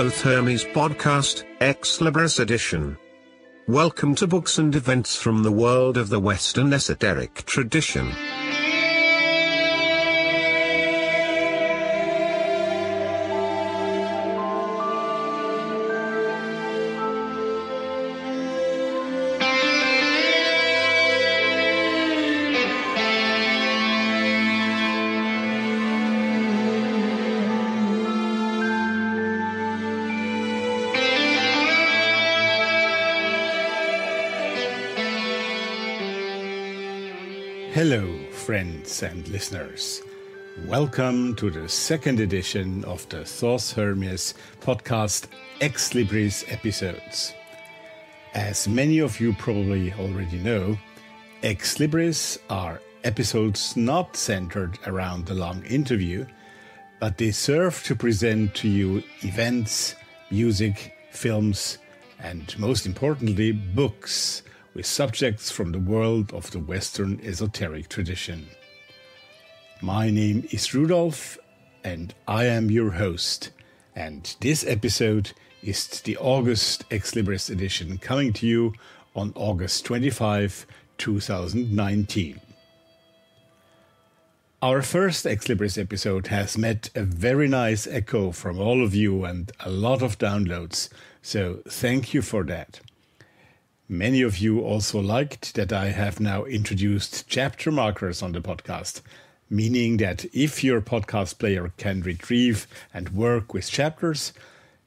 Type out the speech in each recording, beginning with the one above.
Thoth Hermes Podcast, Ex Libris Edition. Welcome to books and events from the world of the Western esoteric tradition. Hello, friends and listeners. Welcome to the second edition of the Thoth Hermes podcast Ex Libris episodes. As many of you probably already know, Ex Libris are episodes not centered around the long interview, but they serve to present to you events, music, films, and most importantly, books with subjects from the world of the Western esoteric tradition. My name is Rudolf, and I am your host. And this episode is the August Ex Libris edition coming to you on August 25, 2019. Our first Ex Libris episode has met a very nice echo from all of you and a lot of downloads, so thank you for that. Many of you also liked that I have now introduced chapter markers on the podcast, meaning that if your podcast player can retrieve and work with chapters,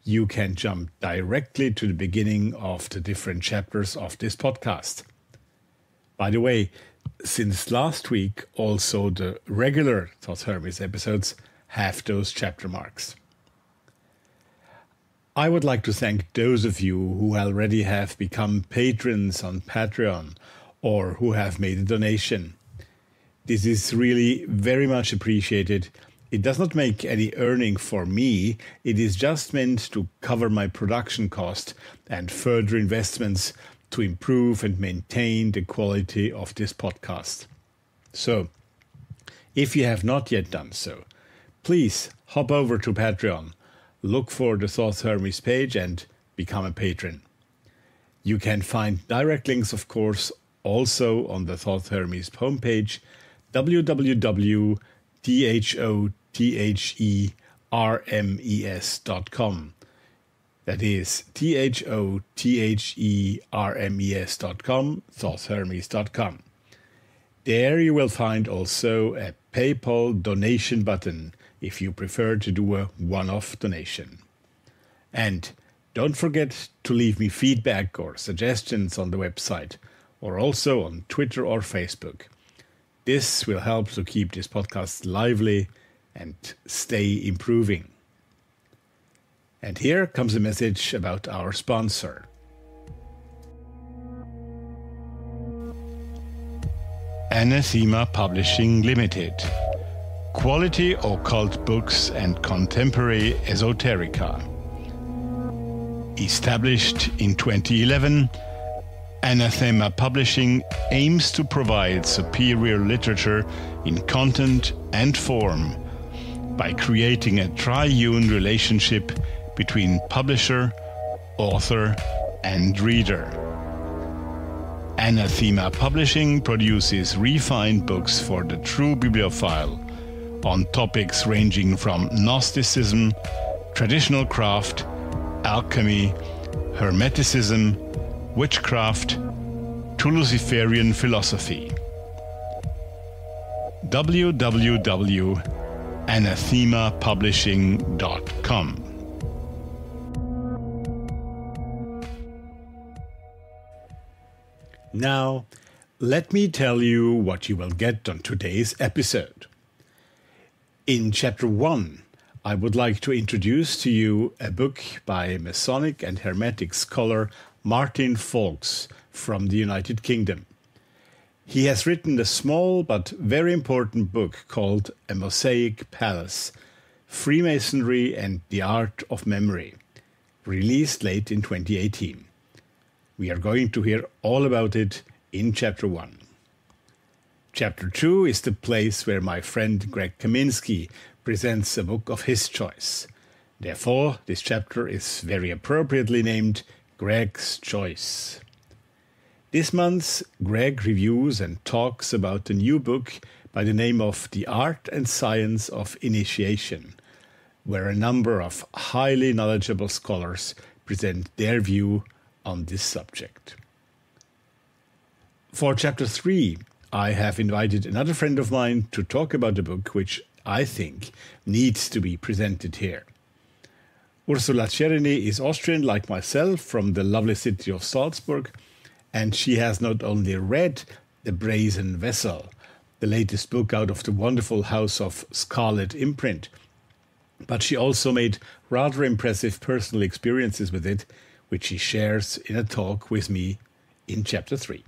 you can jump directly to the beginning of the different chapters of this podcast. By the way, since last week, also the regular Thoth Hermes episodes have those chapter marks. I would like to thank those of you who already have become patrons on Patreon or who have made a donation. This is really very much appreciated. It does not make any earning for me, it is just meant to cover my production cost and further investments to improve and maintain the quality of this podcast. So, if you have not yet done so, please hop over to Patreon look for the Thoth Hermes page and become a patron. You can find direct links, of course, also on the Thoth Hermes homepage www.thotheremes.com. That is T H O T H E R M E S dot com. There you will find also a PayPal donation button if you prefer to do a one off donation. And don't forget to leave me feedback or suggestions on the website, or also on Twitter or Facebook. This will help to keep this podcast lively and stay improving. And here comes a message about our sponsor. Anathema Publishing Limited Quality Occult Books and Contemporary Esoterica. Established in 2011, Anathema Publishing aims to provide superior literature in content and form by creating a triune relationship between publisher, author, and reader. Anathema Publishing produces refined books for the true bibliophile on topics ranging from Gnosticism, traditional craft, alchemy, Hermeticism, witchcraft, to Luciferian philosophy. www.anathemapublishing.com Now, let me tell you what you will get on today's episode. In chapter 1, I would like to introduce to you a book by Masonic and Hermetic scholar Martin Faulks from the United Kingdom. He has written a small but very important book called A Mosaic Palace Freemasonry and the Art of Memory, released late in 2018. We are going to hear all about it in chapter 1. Chapter 2 is the place where my friend Greg Kaminsky presents a book of his choice. Therefore, this chapter is very appropriately named Greg's Choice. This month, Greg reviews and talks about a new book by the name of The Art and Science of Initiation, where a number of highly knowledgeable scholars present their view on this subject. For chapter 3, I have invited another friend of mine to talk about a book which I think needs to be presented here. Ursula Czerny is Austrian like myself from the lovely city of Salzburg, and she has not only read The Brazen Vessel, the latest book out of the wonderful house of Scarlet Imprint, but she also made rather impressive personal experiences with it, which she shares in a talk with me in chapter 3.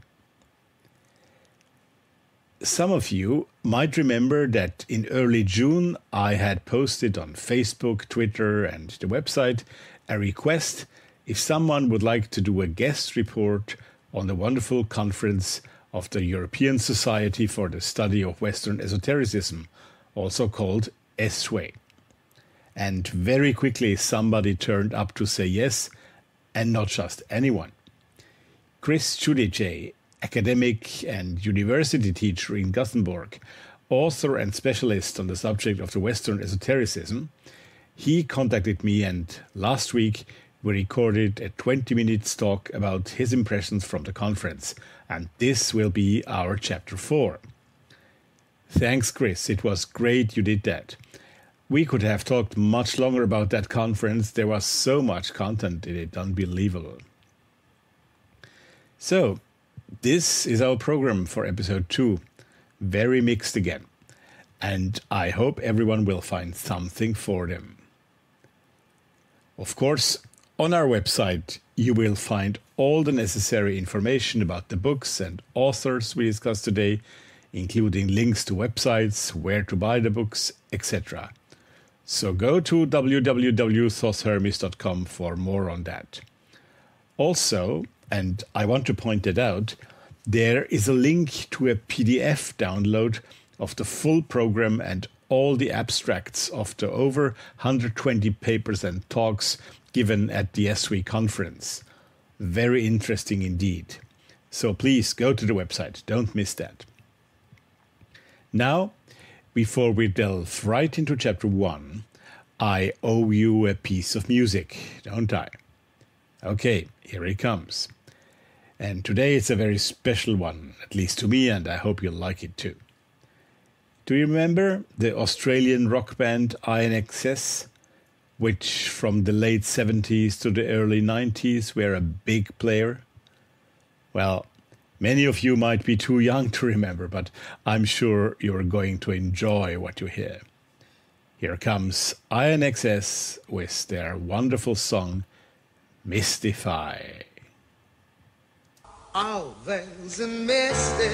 Some of you might remember that in early June I had posted on Facebook, Twitter, and the website a request if someone would like to do a guest report on the wonderful conference of the European Society for the Study of Western Esotericism, also called ESSWE. And very quickly somebody turned up to say yes, and not just anyone. Chris Giudice academic and university teacher in Gothenburg, author and specialist on the subject of the Western esotericism, he contacted me and last week we recorded a 20 minute talk about his impressions from the conference, and this will be our chapter 4. Thanks, Chris. It was great you did that. We could have talked much longer about that conference. There was so much content in it, unbelievable. So, this is our program for episode 2. Very mixed again. And I hope everyone will find something for them. Of course, on our website, you will find all the necessary information about the books and authors we discussed today, including links to websites, where to buy the books, etc. So go to www.thothhermes.com for more on that. Also, and I want to point it out, there is a link to a PDF download of the full program and all the abstracts of the over 120 papers and talks given at the ESSWE conference. Very interesting indeed. So please go to the website, don't miss that. Now, before we delve right into chapter 1, I owe you a piece of music, don't I? Okay, here it comes. And today it's a very special one, at least to me, and I hope you'll like it too. Do you remember the Australian rock band INXS, which from the late 70s to the early 90s were a big player? Well, many of you might be too young to remember, but I'm sure you're going to enjoy what you hear. Here comes INXS with their wonderful song, Mystify. Oh, there's a mystic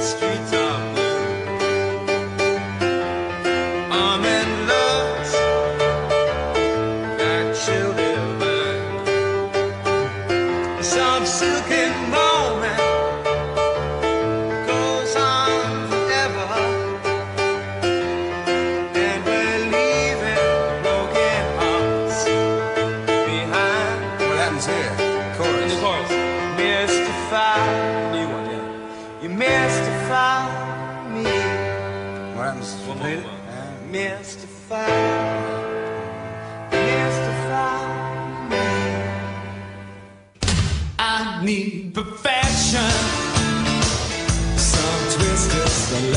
streets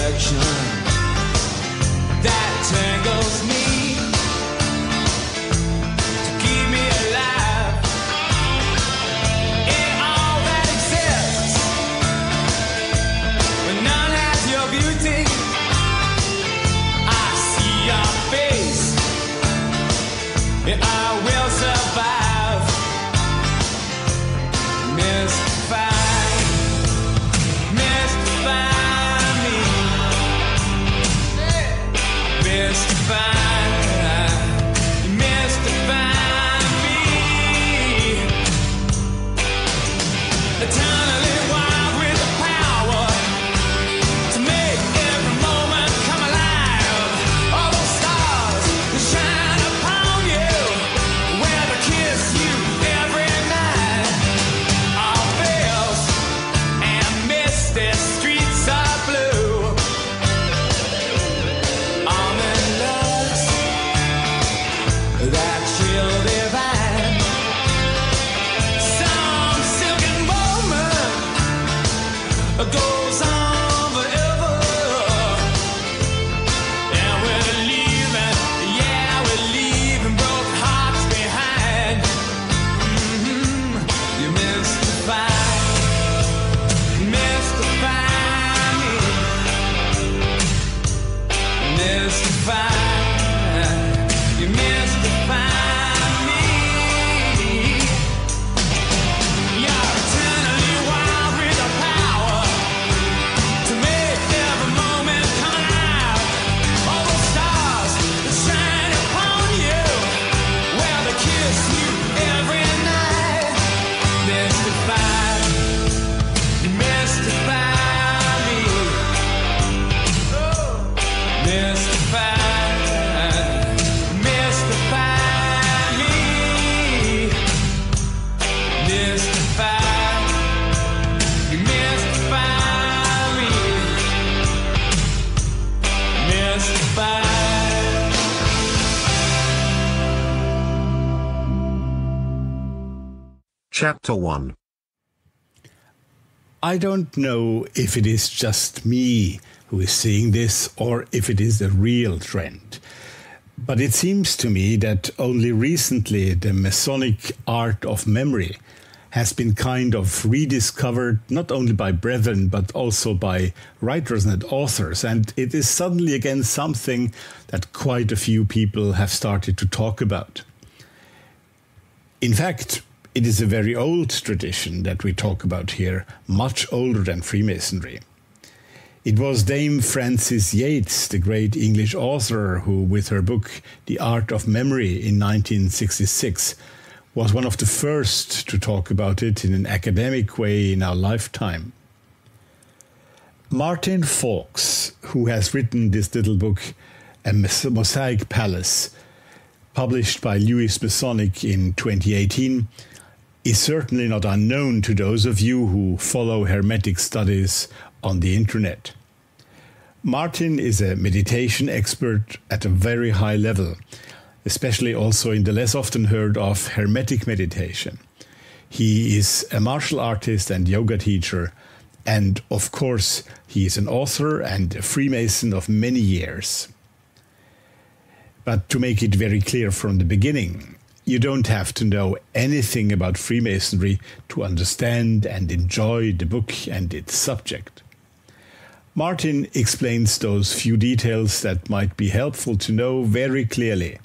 selection Chapter 1 I don't know if it is just me who is seeing this or if it is a real trend. But it seems to me that only recently the Masonic art of memory has been kind of rediscovered not only by brethren but also by writers and authors. And it is suddenly again something that quite a few people have started to talk about. In fact, it is a very old tradition that we talk about here, much older than Freemasonry. It was Dame Frances Yates, the great English author, who, with her book The Art of Memory in 1966, was one of the first to talk about it in an academic way in our lifetime. Martin Faulks, who has written this little book, A Mosaic Palace, published by Lewis Masonic in 2018, is certainly not unknown to those of you who follow Hermetic studies on the internet. Martin is a meditation expert at a very high level, especially also in the less often heard of Hermetic meditation. He is a martial artist and yoga teacher, and of course, he is an author and a Freemason of many years. But to make it very clear from the beginning, you don't have to know anything about Freemasonry to understand and enjoy the book and its subject. Martin explains those few details that might be helpful to know very clearly,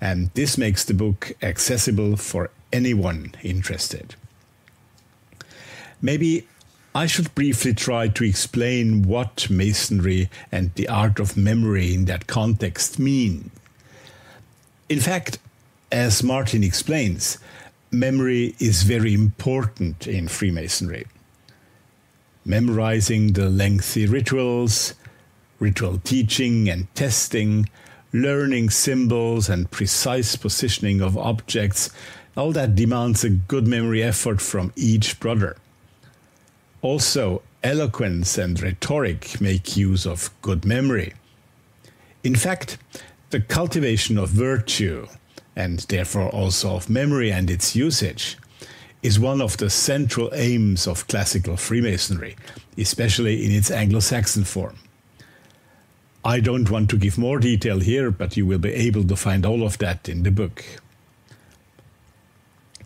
and this makes the book accessible for anyone interested. Maybe I should briefly try to explain what Masonry and the art of memory in that context mean. In fact, as Martin explains, memory is very important in Freemasonry. Memorizing the lengthy rituals, ritual teaching and testing, learning symbols and precise positioning of objects, all that demands a good memory effort from each brother. Also, eloquence and rhetoric make use of good memory. In fact, the cultivation of virtue, and therefore also of memory and its usage, is one of the central aims of classical Freemasonry, especially in its Anglo Saxon form. I don't want to give more detail here, but you will be able to find all of that in the book.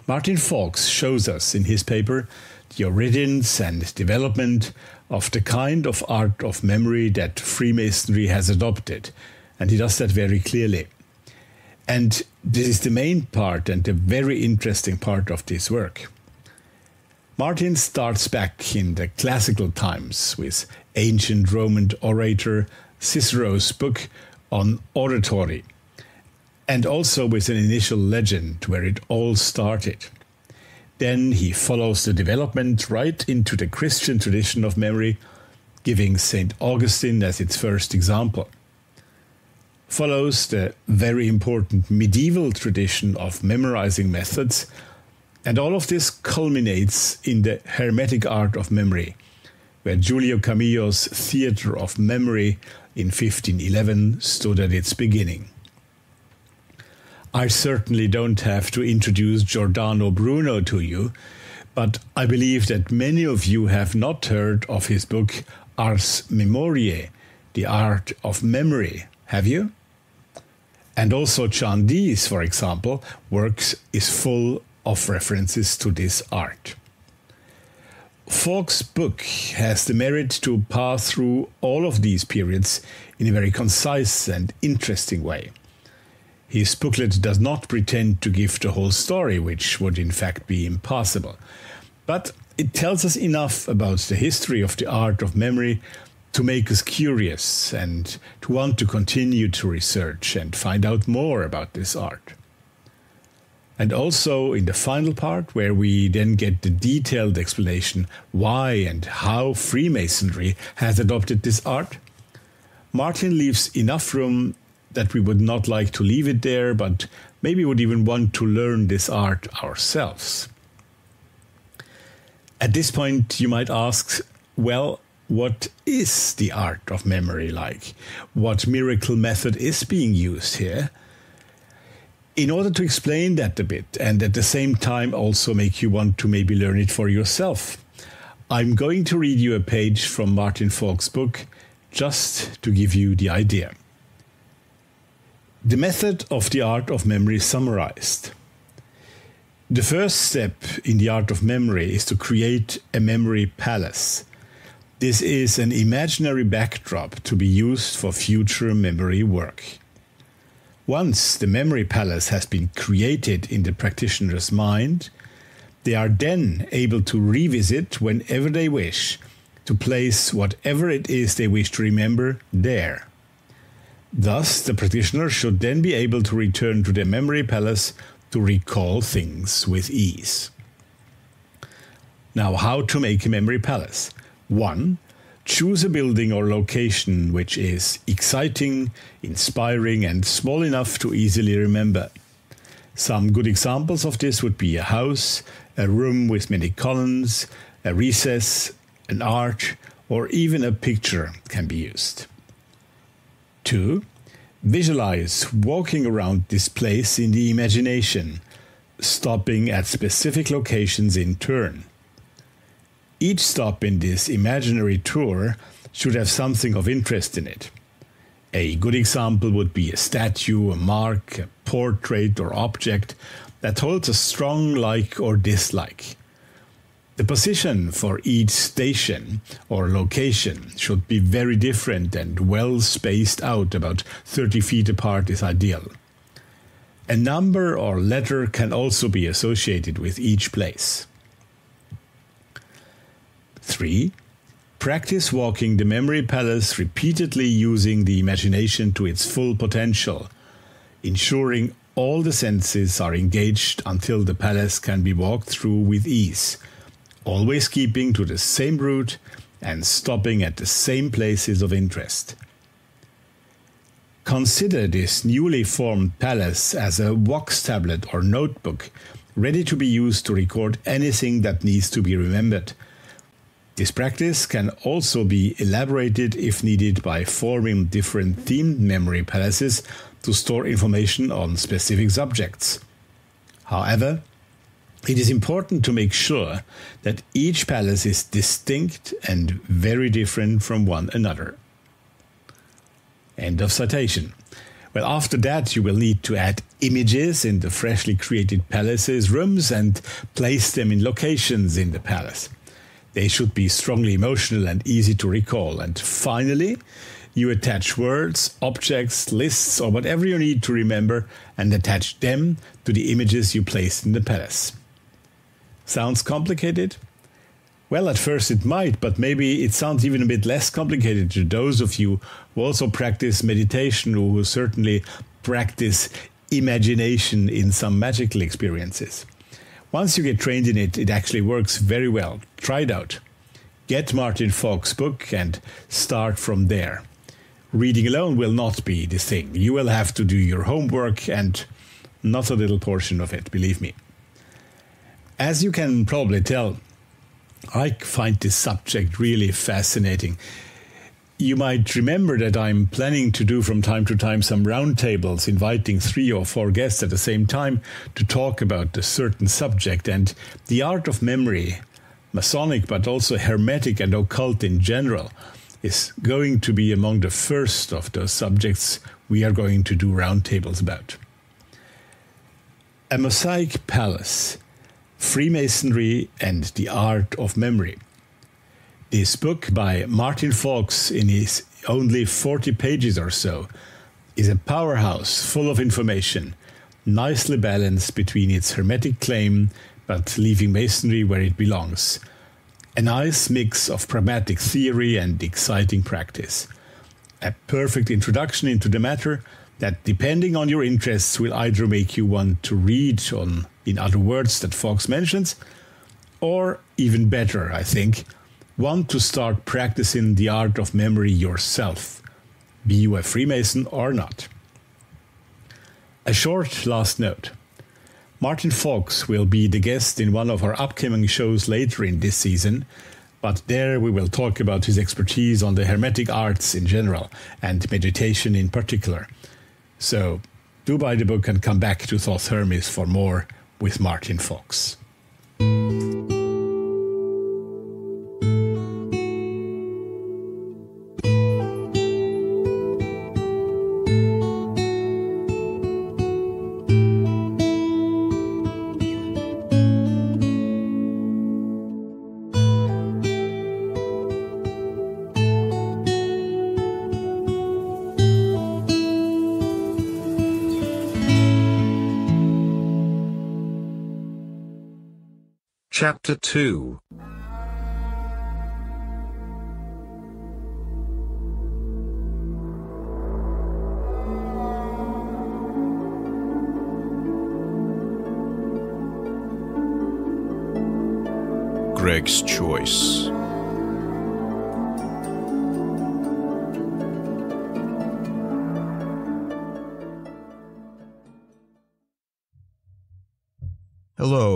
Martin Faulks shows us in his paper the origins and development of the kind of art of memory that Freemasonry has adopted, and he does that very clearly. And this is the main part and the very interesting part of this work. Martin starts back in the classical times with ancient Roman orator Cicero's book on oratory, and also with an initial legend where it all started. Then he follows the development right into the Christian tradition of memory, giving St. Augustine as its first example follows the very important medieval tradition of memorizing methods, and all of this culminates in the Hermetic art of memory, where Giulio Camillo's Theatre of Memory in 1511 stood at its beginning. I certainly don't have to introduce Giordano Bruno to you, but I believe that many of you have not heard of his book Ars Memoriae, The Art of Memory. Have you? And also Chandis, for example, works is full of references to this art. Faulks' book has the merit to pass through all of these periods in a very concise and interesting way. His booklet does not pretend to give the whole story, which would in fact be impossible, but it tells us enough about the history of the art of memory to make us curious and to want to continue to research and find out more about this art. And also in the final part, where we then get the detailed explanation why and how Freemasonry has adopted this art, Martin leaves enough room that we would not like to leave it there, but maybe would even want to learn this art ourselves. At this point, you might ask, well, what is the art of memory like? What miracle method is being used here? In order to explain that a bit and at the same time also make you want to maybe learn it for yourself, I'm going to read you a page from Martin Faulks' book just to give you the idea. The method of the art of memory summarized. The first step in the art of memory is to create a memory palace this is an imaginary backdrop to be used for future memory work. Once the memory palace has been created in the practitioner's mind, they are then able to revisit whenever they wish to place whatever it is they wish to remember there. Thus, the practitioner should then be able to return to the memory palace to recall things with ease. Now, how to make a memory palace? 1. Choose a building or location which is exciting, inspiring, and small enough to easily remember. Some good examples of this would be a house, a room with many columns, a recess, an arch, or even a picture can be used. 2. Visualize walking around this place in the imagination, stopping at specific locations in turn. Each stop in this imaginary tour should have something of interest in it. A good example would be a statue, a mark, a portrait, or object that holds a strong like or dislike. The position for each station or location should be very different and well spaced out, about 30 feet apart is ideal. A number or letter can also be associated with each place. 3. Practice walking the memory palace repeatedly using the imagination to its full potential, ensuring all the senses are engaged until the palace can be walked through with ease, always keeping to the same route and stopping at the same places of interest. Consider this newly formed palace as a wax tablet or notebook, ready to be used to record anything that needs to be remembered this practice can also be elaborated if needed by forming different themed memory palaces to store information on specific subjects. However, it is important to make sure that each palace is distinct and very different from one another. End of citation. Well, after that, you will need to add images in the freshly created palace's rooms and place them in locations in the palace. They should be strongly emotional and easy to recall. And finally, you attach words, objects, lists, or whatever you need to remember and attach them to the images you placed in the palace. Sounds complicated? Well, at first it might, but maybe it sounds even a bit less complicated to those of you who also practice meditation or who certainly practice imagination in some magical experiences. Once you get trained in it, it actually works very well. Try it out. Get Martin Faulks' book and start from there. Reading alone will not be the thing. You will have to do your homework and not a little portion of it, believe me. As you can probably tell, I find this subject really fascinating. You might remember that I'm planning to do from time to time some roundtables, inviting three or four guests at the same time to talk about a certain subject. And the art of memory, Masonic but also Hermetic and occult in general, is going to be among the first of those subjects we are going to do roundtables about. A Mosaic Palace Freemasonry and the Art of Memory. This book by Martin Faulks, in his only 40 pages or so, is a powerhouse full of information, nicely balanced between its hermetic claim but leaving Masonry where it belongs. A nice mix of pragmatic theory and exciting practice. A perfect introduction into the matter that, depending on your interests, will either make you want to read on, in other words, that Faulks mentions, or even better, I think, want to start practicing the art of memory yourself, be you a Freemason or not. A short last note. Martin Faulks will be the guest in one of our upcoming shows later in this season, but there we will talk about his expertise on the Hermetic arts in general and meditation in particular. So do buy the book and come back to Thoth Hermes for more with Martin Faulks. Chapter 2 Greg's Choice.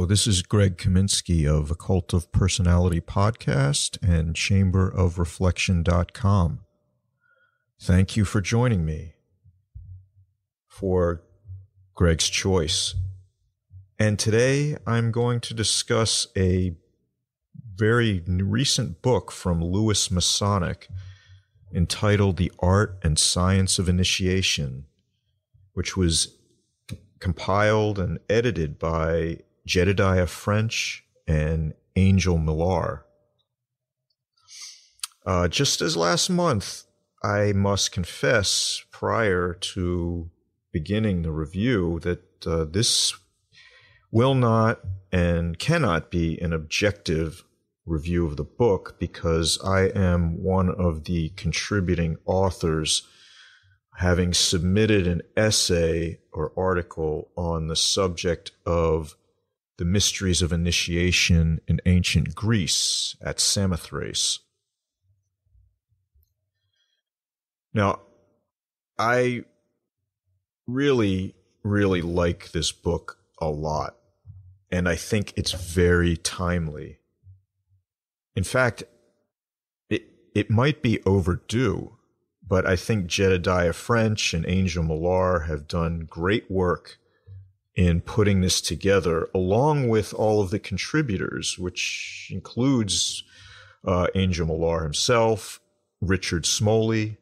This is Greg Kaminsky of Occult of Personality Podcast and Chamber of Reflection.com. Thank you for joining me for Greg's Choice. And today I'm going to discuss a very recent book from Lewis Masonic entitled The Art and Science of Initiation, which was compiled and edited by Jedediah French and Angel Millar. Uh, just as last month, I must confess prior to beginning the review that uh, this will not and cannot be an objective review of the book because I am one of the contributing authors having submitted an essay or article on the subject of the mysteries of initiation in ancient Greece at Samothrace. Now, I really, really like this book a lot, and I think it's very timely. In fact, it, it might be overdue, but I think Jedediah French and Angel Millar have done great work in putting this together, along with all of the contributors, which includes uh, Angel Millar himself, Richard Smoley,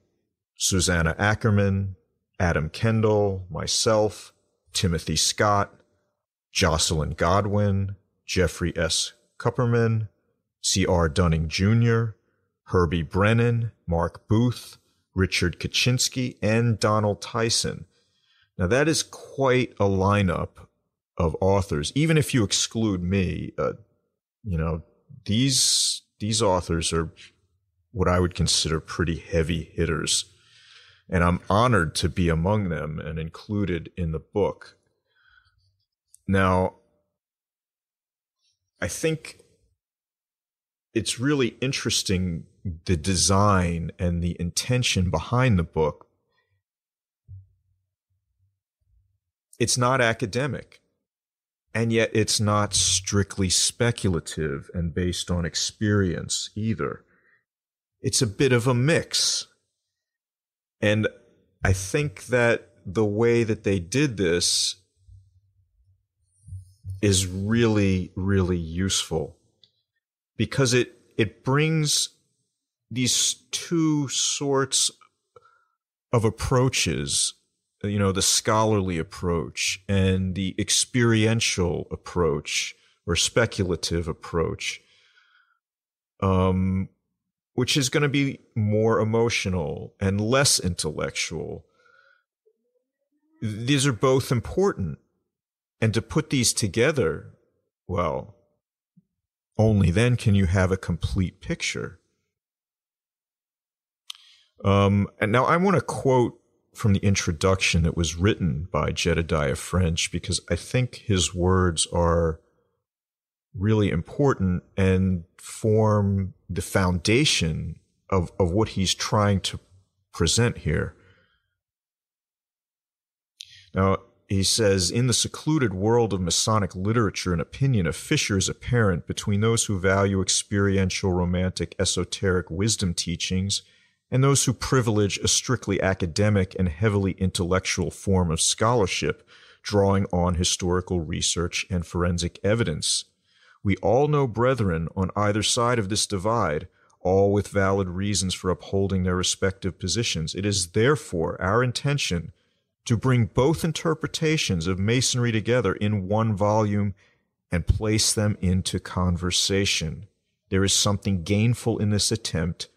Susanna Ackerman, Adam Kendall, myself, Timothy Scott, Jocelyn Godwin, Jeffrey S. Kupperman, C.R. Dunning Jr., Herbie Brennan, Mark Booth, Richard Kaczynski, and Donald Tyson. Now, that is quite a lineup of authors. Even if you exclude me, uh, you know, these, these authors are what I would consider pretty heavy hitters. And I'm honored to be among them and included in the book. Now, I think it's really interesting the design and the intention behind the book it's not academic. And yet it's not strictly speculative and based on experience either. It's a bit of a mix. And I think that the way that they did this is really, really useful because it, it brings these two sorts of approaches, you know, the scholarly approach and the experiential approach or speculative approach, um, which is going to be more emotional and less intellectual. These are both important. And to put these together, well, only then can you have a complete picture. Um, and now I want to quote from the introduction that was written by Jedediah French because I think his words are really important and form the foundation of, of what he's trying to present here. Now, he says, in the secluded world of Masonic literature and opinion, a fissure is apparent between those who value experiential, romantic, esoteric wisdom teachings and those who privilege a strictly academic and heavily intellectual form of scholarship, drawing on historical research and forensic evidence. We all know brethren on either side of this divide, all with valid reasons for upholding their respective positions. It is therefore our intention to bring both interpretations of Masonry together in one volume and place them into conversation. There is something gainful in this attempt,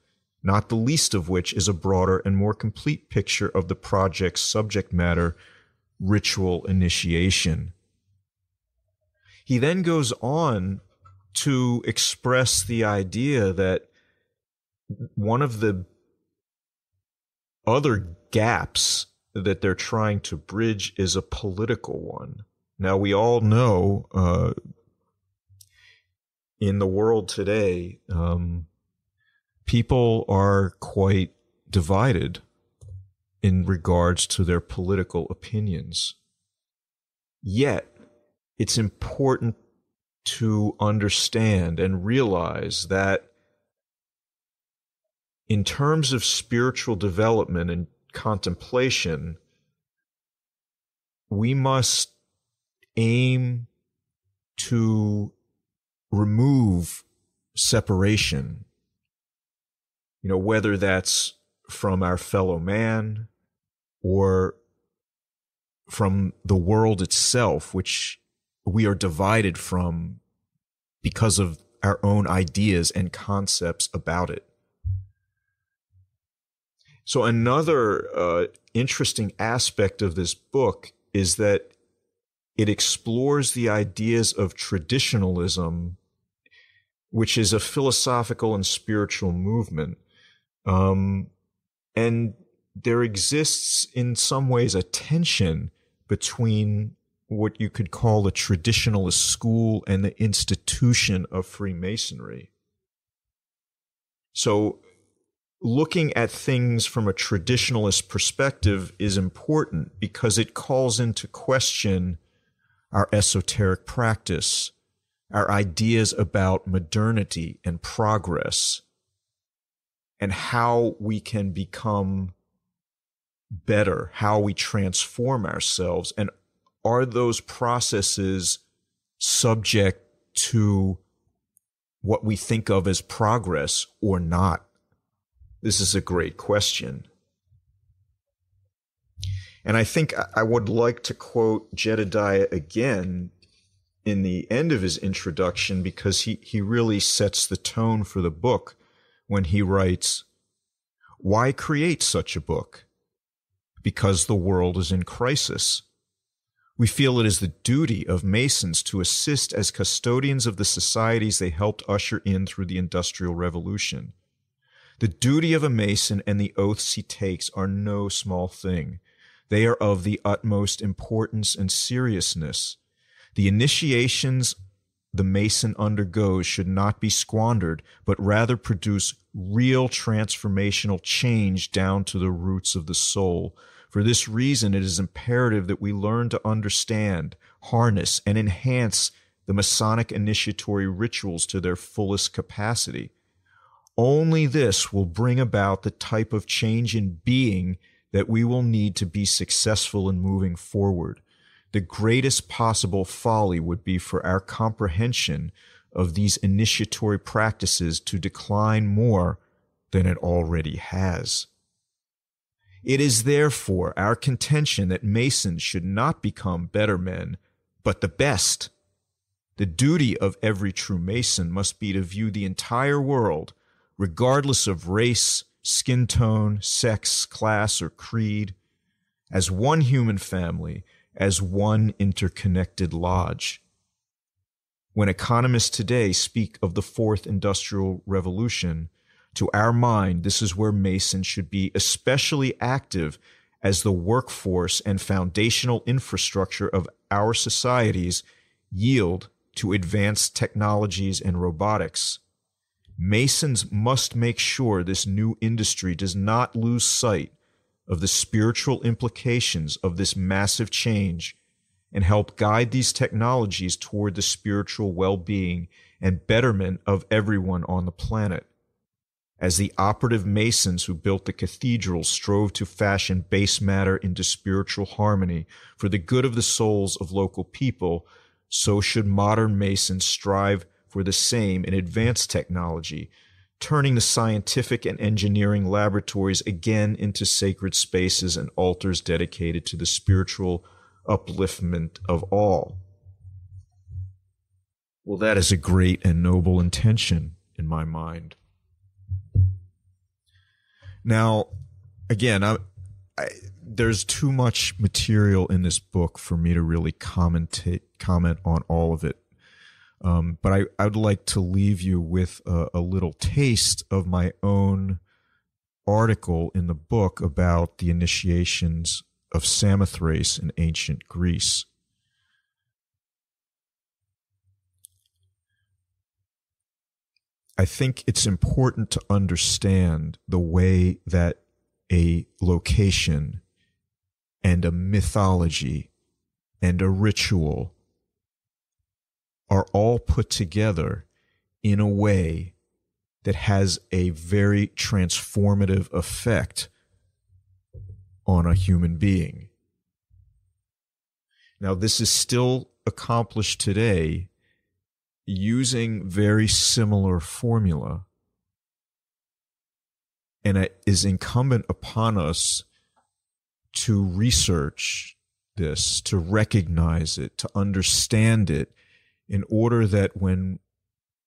not the least of which is a broader and more complete picture of the project's subject matter, ritual initiation. He then goes on to express the idea that one of the other gaps that they're trying to bridge is a political one. Now, we all know uh, in the world today, um, people are quite divided in regards to their political opinions. Yet, it's important to understand and realize that in terms of spiritual development and contemplation, we must aim to remove separation. You know, whether that's from our fellow man or from the world itself, which we are divided from because of our own ideas and concepts about it. So, another uh, interesting aspect of this book is that it explores the ideas of traditionalism, which is a philosophical and spiritual movement. Um, and there exists, in some ways, a tension between what you could call the traditionalist school and the institution of Freemasonry. So, looking at things from a traditionalist perspective is important because it calls into question our esoteric practice, our ideas about modernity and progress, and how we can become better, how we transform ourselves, and are those processes subject to what we think of as progress or not? This is a great question. And I think I would like to quote Jedediah again in the end of his introduction because he, he really sets the tone for the book when he writes, Why create such a book? Because the world is in crisis. We feel it is the duty of Masons to assist as custodians of the societies they helped usher in through the Industrial Revolution. The duty of a Mason and the oaths he takes are no small thing. They are of the utmost importance and seriousness. The initiations the Mason undergoes should not be squandered, but rather produce real transformational change down to the roots of the soul for this reason, it is imperative that we learn to understand, harness, and enhance the Masonic initiatory rituals to their fullest capacity. Only this will bring about the type of change in being that we will need to be successful in moving forward. The greatest possible folly would be for our comprehension of these initiatory practices to decline more than it already has. It is therefore our contention that Masons should not become better men, but the best. The duty of every true Mason must be to view the entire world, regardless of race, skin tone, sex, class, or creed, as one human family, as one interconnected lodge. When economists today speak of the fourth industrial revolution, to our mind, this is where Masons should be especially active as the workforce and foundational infrastructure of our societies yield to advanced technologies and robotics. Masons must make sure this new industry does not lose sight of the spiritual implications of this massive change and help guide these technologies toward the spiritual well being and betterment of everyone on the planet. As the operative masons who built the cathedral strove to fashion base matter into spiritual harmony for the good of the souls of local people, so should modern masons strive for the same in advanced technology, turning the scientific and engineering laboratories again into sacred spaces and altars dedicated to the spiritual upliftment of all. Well, that is a great and noble intention in my mind. Now, again, I, I, there's too much material in this book for me to really commentate, comment on all of it. Um, but I, I'd like to leave you with a, a little taste of my own article in the book about the initiations of Samothrace in ancient Greece. I think it's important to understand the way that a location and a mythology and a ritual are all put together in a way that has a very transformative effect on a human being. Now, this is still accomplished today using very similar formula. And it is incumbent upon us to research this, to recognize it, to understand it, in order that when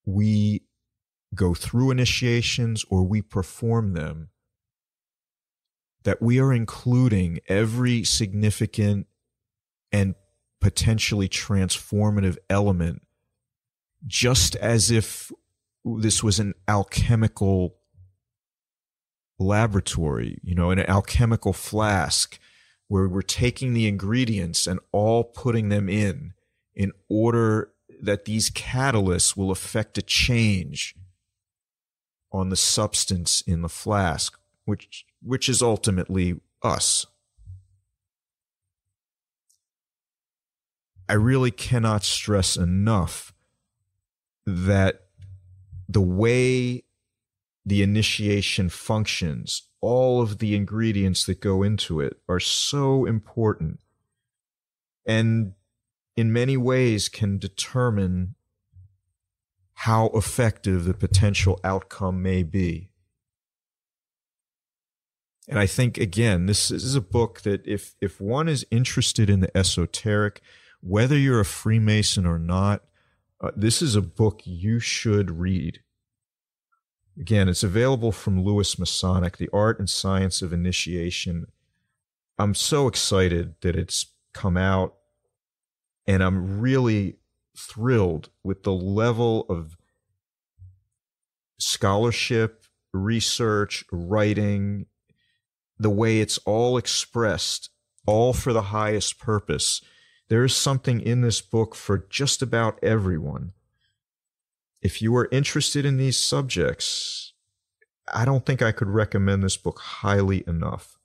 we go through initiations or we perform them, that we are including every significant and potentially transformative element just as if this was an alchemical laboratory, you know, an alchemical flask where we're taking the ingredients and all putting them in in order that these catalysts will affect a change on the substance in the flask, which, which is ultimately us. I really cannot stress enough that the way the initiation functions, all of the ingredients that go into it are so important and in many ways can determine how effective the potential outcome may be. And I think again, this is a book that if if one is interested in the esoteric, whether you're a Freemason or not, uh, this is a book you should read. Again, it's available from Lewis Masonic, The Art and Science of Initiation. I'm so excited that it's come out, and I'm really thrilled with the level of scholarship, research, writing, the way it's all expressed, all for the highest purpose. There is something in this book for just about everyone. If you are interested in these subjects, I don't think I could recommend this book highly enough.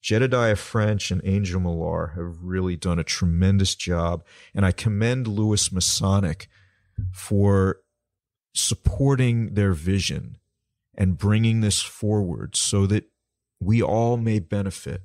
Jedediah French and Angel Millar have really done a tremendous job, and I commend Lewis Masonic for supporting their vision and bringing this forward so that we all may benefit.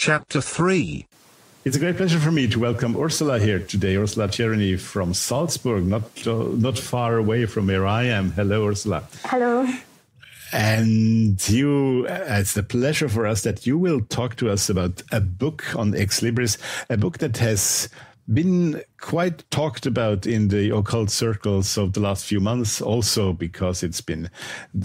Chapter 3 It's a great pleasure for me to welcome Ursula here today. Ursula Czerny from Salzburg, not uh, not far away from where I am. Hello, Ursula. Hello. And you, uh, it's a pleasure for us that you will talk to us about a book on Ex Libris, a book that has been quite talked about in the occult circles of the last few months, also because it's been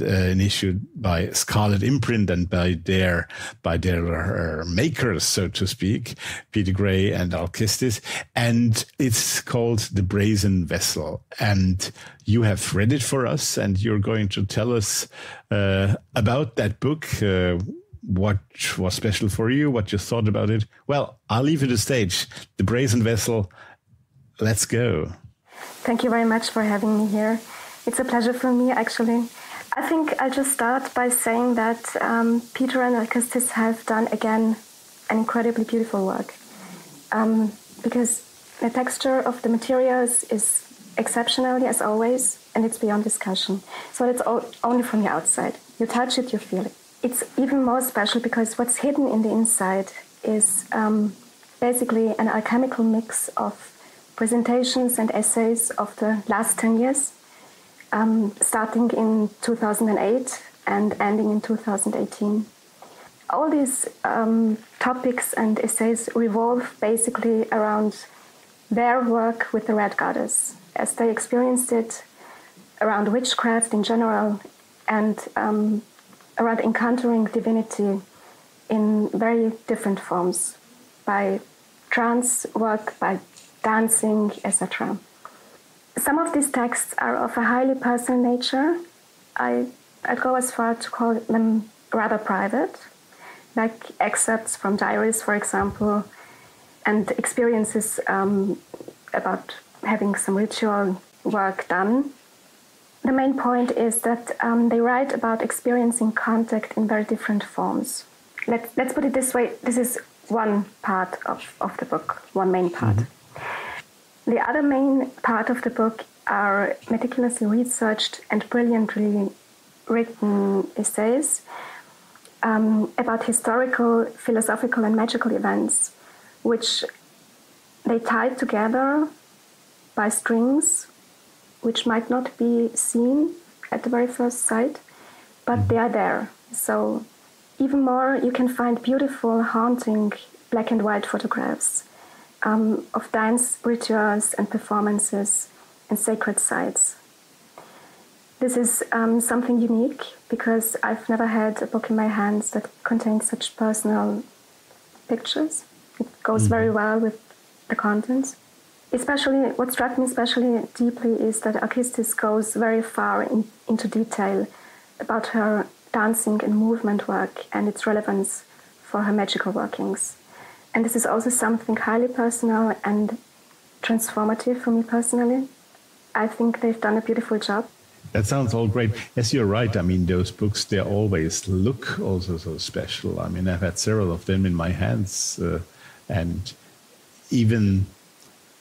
uh, an issue by Scarlet Imprint and by their by their uh, makers, so to speak, Peter Grey and Alkistis, and it's called The Brazen Vessel. And you have read it for us, and you're going to tell us uh, about that book uh, what was special for you, what you thought about it. Well, I'll leave you the stage. The Brazen Vessel, let's go. Thank you very much for having me here. It's a pleasure for me, actually. I think I'll just start by saying that um, Peter and Alkistis have done again an incredibly beautiful work um, because the texture of the materials is exceptionally as always and it's beyond discussion. So it's all, only from the outside. You touch it, you feel it it's even more special because what's hidden in the inside is um, basically an alchemical mix of presentations and essays of the last 10 years, um, starting in 2008 and ending in 2018. All these um, topics and essays revolve basically around their work with the Red Goddess, as they experienced it around witchcraft in general and um, around encountering divinity in very different forms by trance work, by dancing, etc. Some of these texts are of a highly personal nature. I, I'd go as far to call them rather private, like excerpts from diaries, for example, and experiences um, about having some ritual work done the main point is that um, they write about experiencing contact in very different forms. Let, let's put it this way this is one part of, of the book, one main part. Mm-hmm. The other main part of the book are meticulously researched and brilliantly written essays um, about historical, philosophical, and magical events, which they tie together by strings which might not be seen at the very first sight, but they are there. So, even more, you can find beautiful, haunting black and white photographs um, of dance rituals and performances and sacred sites. This is um, something unique because I've never had a book in my hands that contains such personal pictures. It goes mm-hmm. very well with the contents especially what struck me especially deeply is that Alkistis goes very far in, into detail about her dancing and movement work and its relevance for her magical workings. And this is also something highly personal and transformative for me personally. I think they've done a beautiful job. That sounds all great. Yes, you're right. I mean, those books, they always look also so special. I mean, I've had several of them in my hands. Uh, and even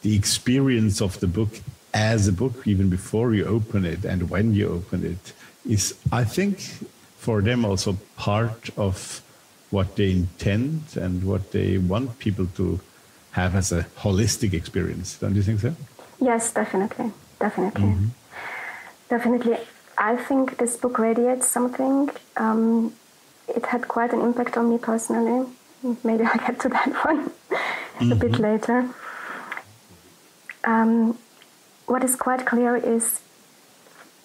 the experience of the book as a book, even before you open it and when you open it, is, I think, for them also part of what they intend and what they want people to have as a holistic experience. Don't you think so? Yes, definitely. Definitely. Mm-hmm. Definitely. I think this book radiates something. Um, it had quite an impact on me personally. Maybe I'll get to that one mm-hmm. a bit mm-hmm. later. Um, what is quite clear is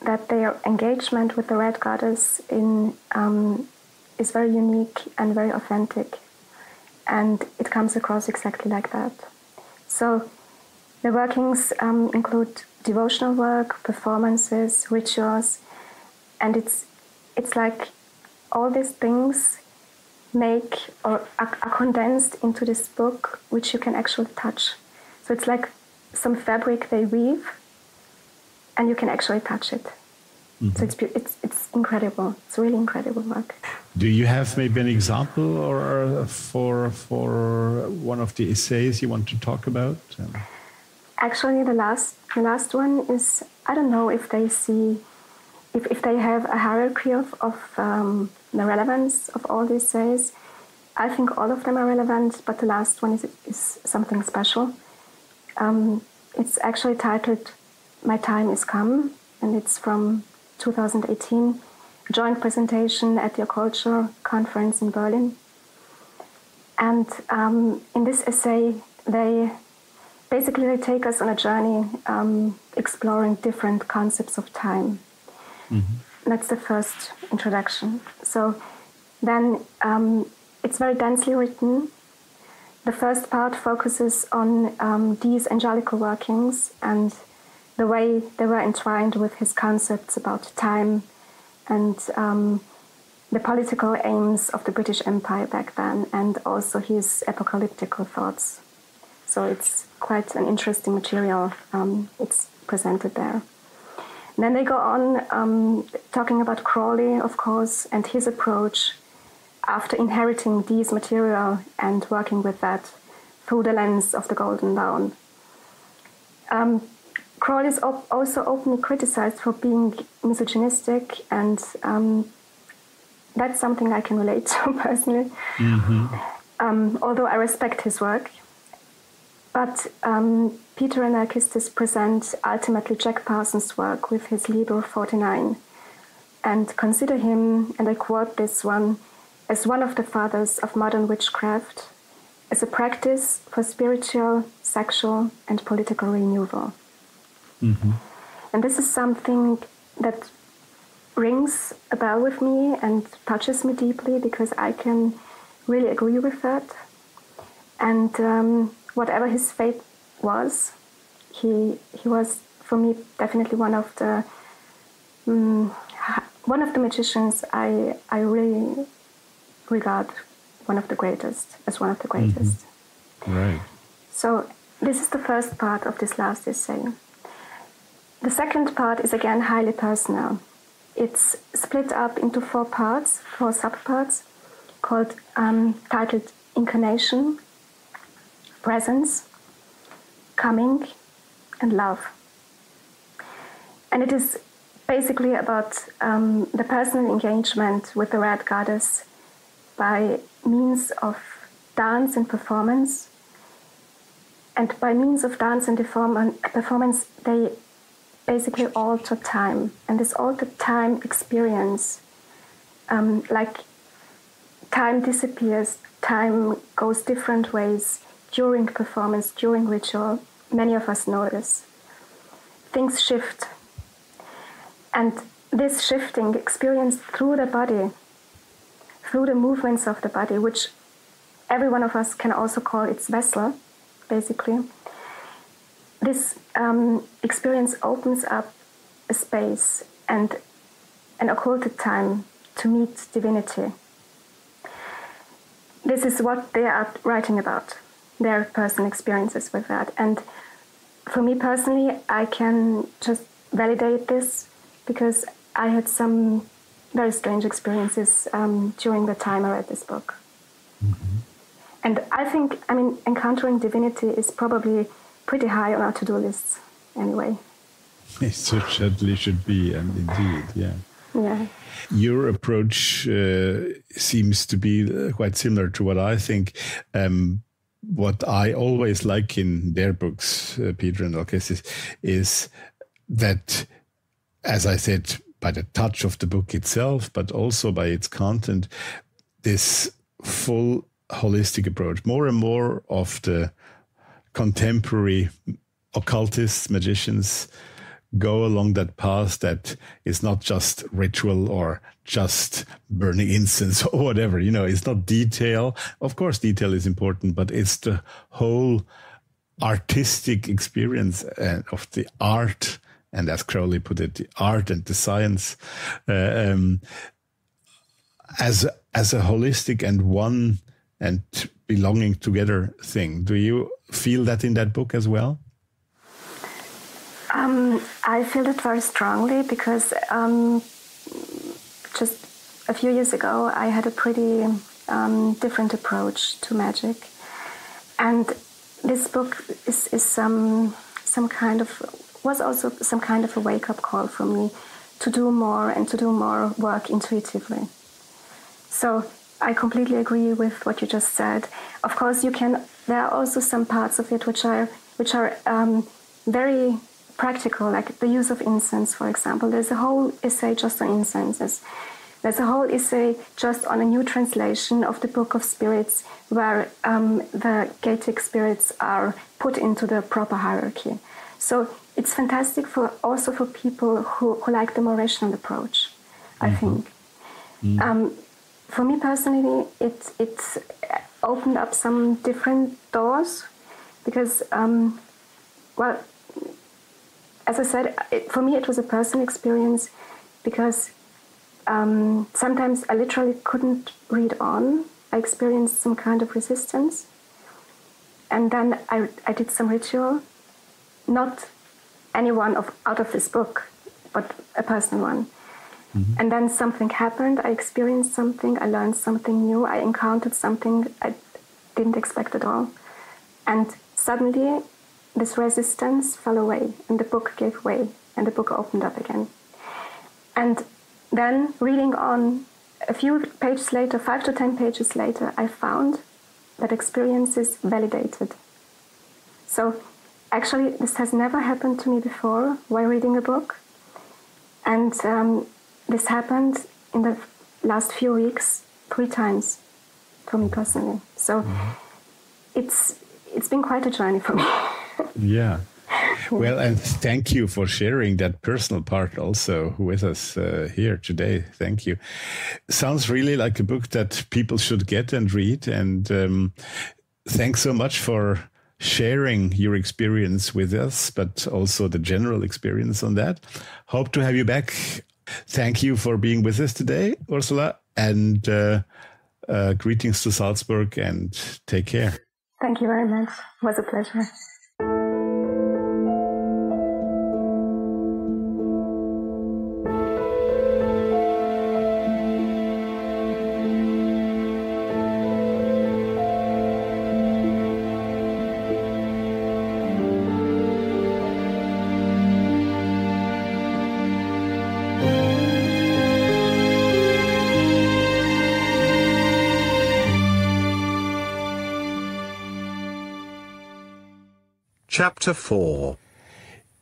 that their engagement with the Red Goddess in, um, is very unique and very authentic, and it comes across exactly like that. So, the workings um, include devotional work, performances, rituals, and it's it's like all these things make or are, are condensed into this book, which you can actually touch. So it's like some fabric they weave, and you can actually touch it. Mm-hmm. So it's, it's it's incredible. It's really incredible work. Do you have maybe an example or for for one of the essays you want to talk about? Actually, the last the last one is I don't know if they see if, if they have a hierarchy of, of um, the relevance of all these essays. I think all of them are relevant, but the last one is, is something special. Um, it's actually titled My Time Is Come, and it's from 2018, joint presentation at the Occulture Conference in Berlin. And um, in this essay, they basically they take us on a journey um, exploring different concepts of time. Mm-hmm. That's the first introduction. So then um, it's very densely written. The first part focuses on um, these angelical workings and the way they were entwined with his concepts about time and um, the political aims of the British Empire back then, and also his apocalyptical thoughts. So it's quite an interesting material. Um, it's presented there. And then they go on um, talking about Crowley, of course, and his approach after inheriting these material and working with that through the lens of the Golden Dawn. Um, Crowley is op- also openly criticized for being misogynistic, and um, that's something I can relate to personally. Mm-hmm. Um, although I respect his work, but um, Peter and Alkistis present ultimately Jack Parsons' work with his Liber 49 and consider him, and I quote this one, as one of the fathers of modern witchcraft, as a practice for spiritual, sexual, and political renewal. Mm-hmm. And this is something that rings a bell with me and touches me deeply because I can really agree with that. And um, whatever his fate was, he he was for me definitely one of the um, one of the magicians I I really regard one of the greatest as one of the greatest. Mm-hmm. Right. So this is the first part of this last essay. The second part is again highly personal. It's split up into four parts, four subparts, called um, titled Incarnation, Presence, Coming, and Love. And it is basically about um, the personal engagement with the Red Goddess by means of dance and performance. And by means of dance and performance, they basically alter time. And this altered time experience, um, like time disappears, time goes different ways during performance, during ritual. Many of us this. Things shift. And this shifting experienced through the body, through the movements of the body, which every one of us can also call its vessel, basically this um, experience opens up a space and an occulted time to meet divinity. This is what they are writing about, their personal experiences with that. And for me personally, I can just validate this because I had some very strange experiences um, during the time I read this book. Mm-hmm. And I think, I mean, encountering divinity is probably pretty high on our to-do lists anyway. It certainly should be, and indeed, yeah. Yeah. Your approach uh, seems to be uh, quite similar to what I think. Um, what I always like in their books, uh, Peter and Alkistis, is that, as I said, by the touch of the book itself, but also by its content, this full holistic approach. More and more of the contemporary occultists, magicians go along that path that is not just ritual or just burning incense or whatever. You know, it's not detail. Of course, detail is important, but it's the whole artistic experience and of the art, and as Crowley put it, the art and the science, uh, um, as as a holistic and one and belonging together thing. Do you feel that in that book as well? Um, I feel it very strongly because um, just a few years ago I had a pretty um, different approach to magic, and this book is, is some some kind of was also some kind of a wake up call for me to do more and to do more work intuitively. So I completely agree with what you just said. Of course, you can. There are also some parts of it which are which are um, very practical, like the use of incense, for example. There's a whole essay just on incenses. There's a whole essay just on a new translation of the Book of Spirits, where um, the Goetic spirits are put into the proper hierarchy. So it's fantastic for also for people who, who like the more rational approach. I mm-hmm. think. Mm-hmm. Um, for me personally, it it's opened up some different doors because, um, well, as I said, it, for me it was a personal experience because um, sometimes I literally couldn't read on. I experienced some kind of resistance, and then I I did some ritual, not anyone of out of this book, but a personal one Mm-hmm. And then something happened. I experienced something. I learned something new. I encountered something I didn't expect at all. And suddenly, this resistance fell away, and the book gave way, and the book opened up again. And then, reading on, a few pages later, five to ten pages later, I found that experience is validated. So, actually, this has never happened to me before while reading a book. And um, this happened in the last few weeks three times for me personally. So mm-hmm. it's it's been quite a journey for me. yeah. Well, and thank you for sharing that personal part also with us uh, here today. Thank you. Sounds really like a book that people should get and read. And um, thanks so much for sharing your experience with us, but also the general experience on that. Hope to have you back Thank you for being with us today, Ursula, and uh, uh, greetings to Salzburg and take care. Thank you very much. It was a pleasure. Chapter 4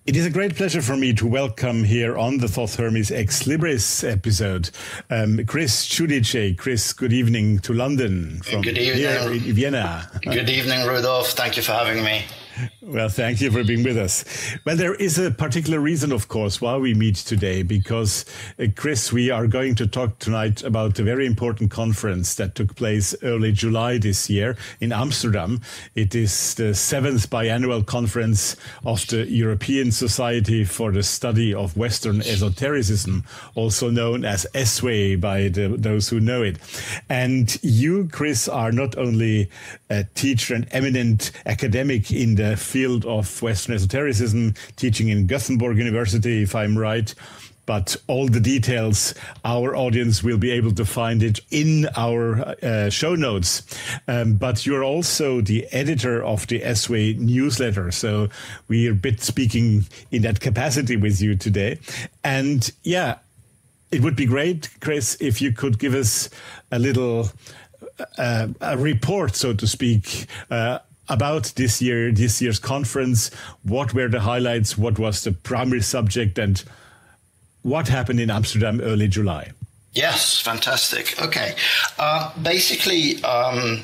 it is a great pleasure for me to welcome here on the Thoth Hermes Ex Libris episode, um, Chris Giudice. Chris, good evening to London from good evening. here in Vienna. Good evening, Rudolf. Thank you for having me. Well, thank you for being with us. Well, there is a particular reason, of course, why we meet today, because, uh, Chris, we are going to talk tonight about a very important conference that took place early July this year in Amsterdam. It is the seventh biannual conference of the European Society for the Study of Western Esotericism, also known as ESSWE by the, those who know it. And you, Chris, are not only a teacher and eminent academic in the field of Western esotericism, teaching in Gothenburg University, if I'm right. But all the details, our audience will be able to find it in our uh, show notes. Um, but you're also the editor of the ESSWE newsletter. So we're a bit speaking in that capacity with you today. And yeah, it would be great, Chris, if you could give us a little uh, a report, so to speak, uh, about this year, this year's conference. What were the highlights? What was the primary subject, and what happened in Amsterdam early July? Yes, fantastic. Okay, uh, basically. Um,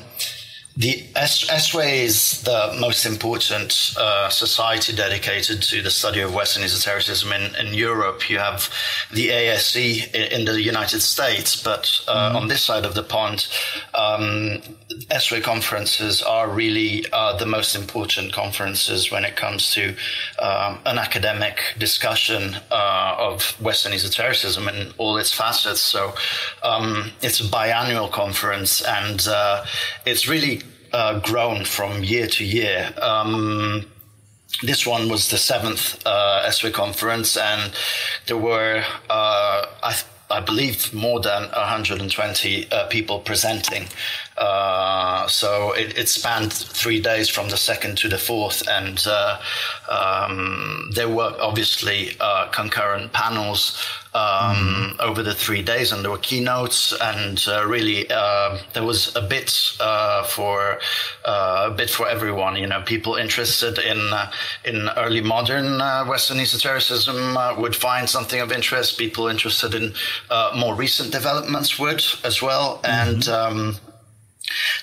The ESSWE is the most important uh, society dedicated to the study of Western esotericism in, in Europe. You have the ASE in, the United States, but uh, mm-hmm. on this side of the pond, um, ESSWE conferences are really uh, the most important conferences when it comes to um, an academic discussion uh, of Western esotericism in all its facets. So um, it's a biannual conference, and uh, it's really uh, grown from year to year. Um, this one was the seventh uh, conference, and there were, uh, I, I believe, more than 120 uh, people presenting. Uh, so it, it, spanned three days from the second to the fourth, and uh, um, there were obviously uh, concurrent panels um, mm. over the three days, and there were keynotes, and uh, really uh, there was a bit uh, for a bit for everyone. You know, people interested in in early modern Western esotericism would find something of interest. People interested in more recent developments would as well, mm-hmm. and um,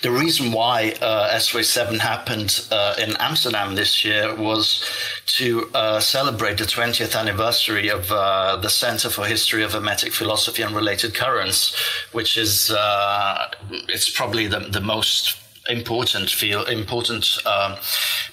the reason why uh, ESSWE 7 happened uh, in Amsterdam this year was to uh, celebrate the 20th anniversary of uh, the Center for History of Hermetic Philosophy and Related Currents, which is uh, it's probably the, the most important feel important um,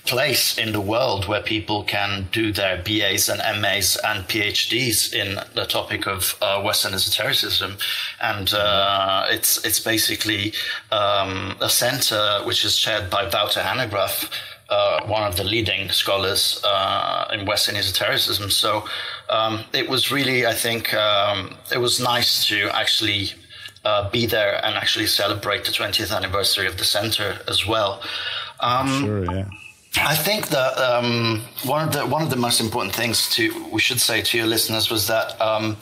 place in the world where people can do their BAs and MAs and PhDs in the topic of uh, Western esotericism, and uh, it's it's basically um, a center which is chaired by Wouter Hanegraaff. Uh, one of the leading scholars uh, in Western esotericism. So um, it was really, I think, um, it was nice to actually uh, be there and actually celebrate the 20th anniversary of the center as well. Um, sure, yeah. I think that um, one of the one of the most important things to we should say to your listeners was that um,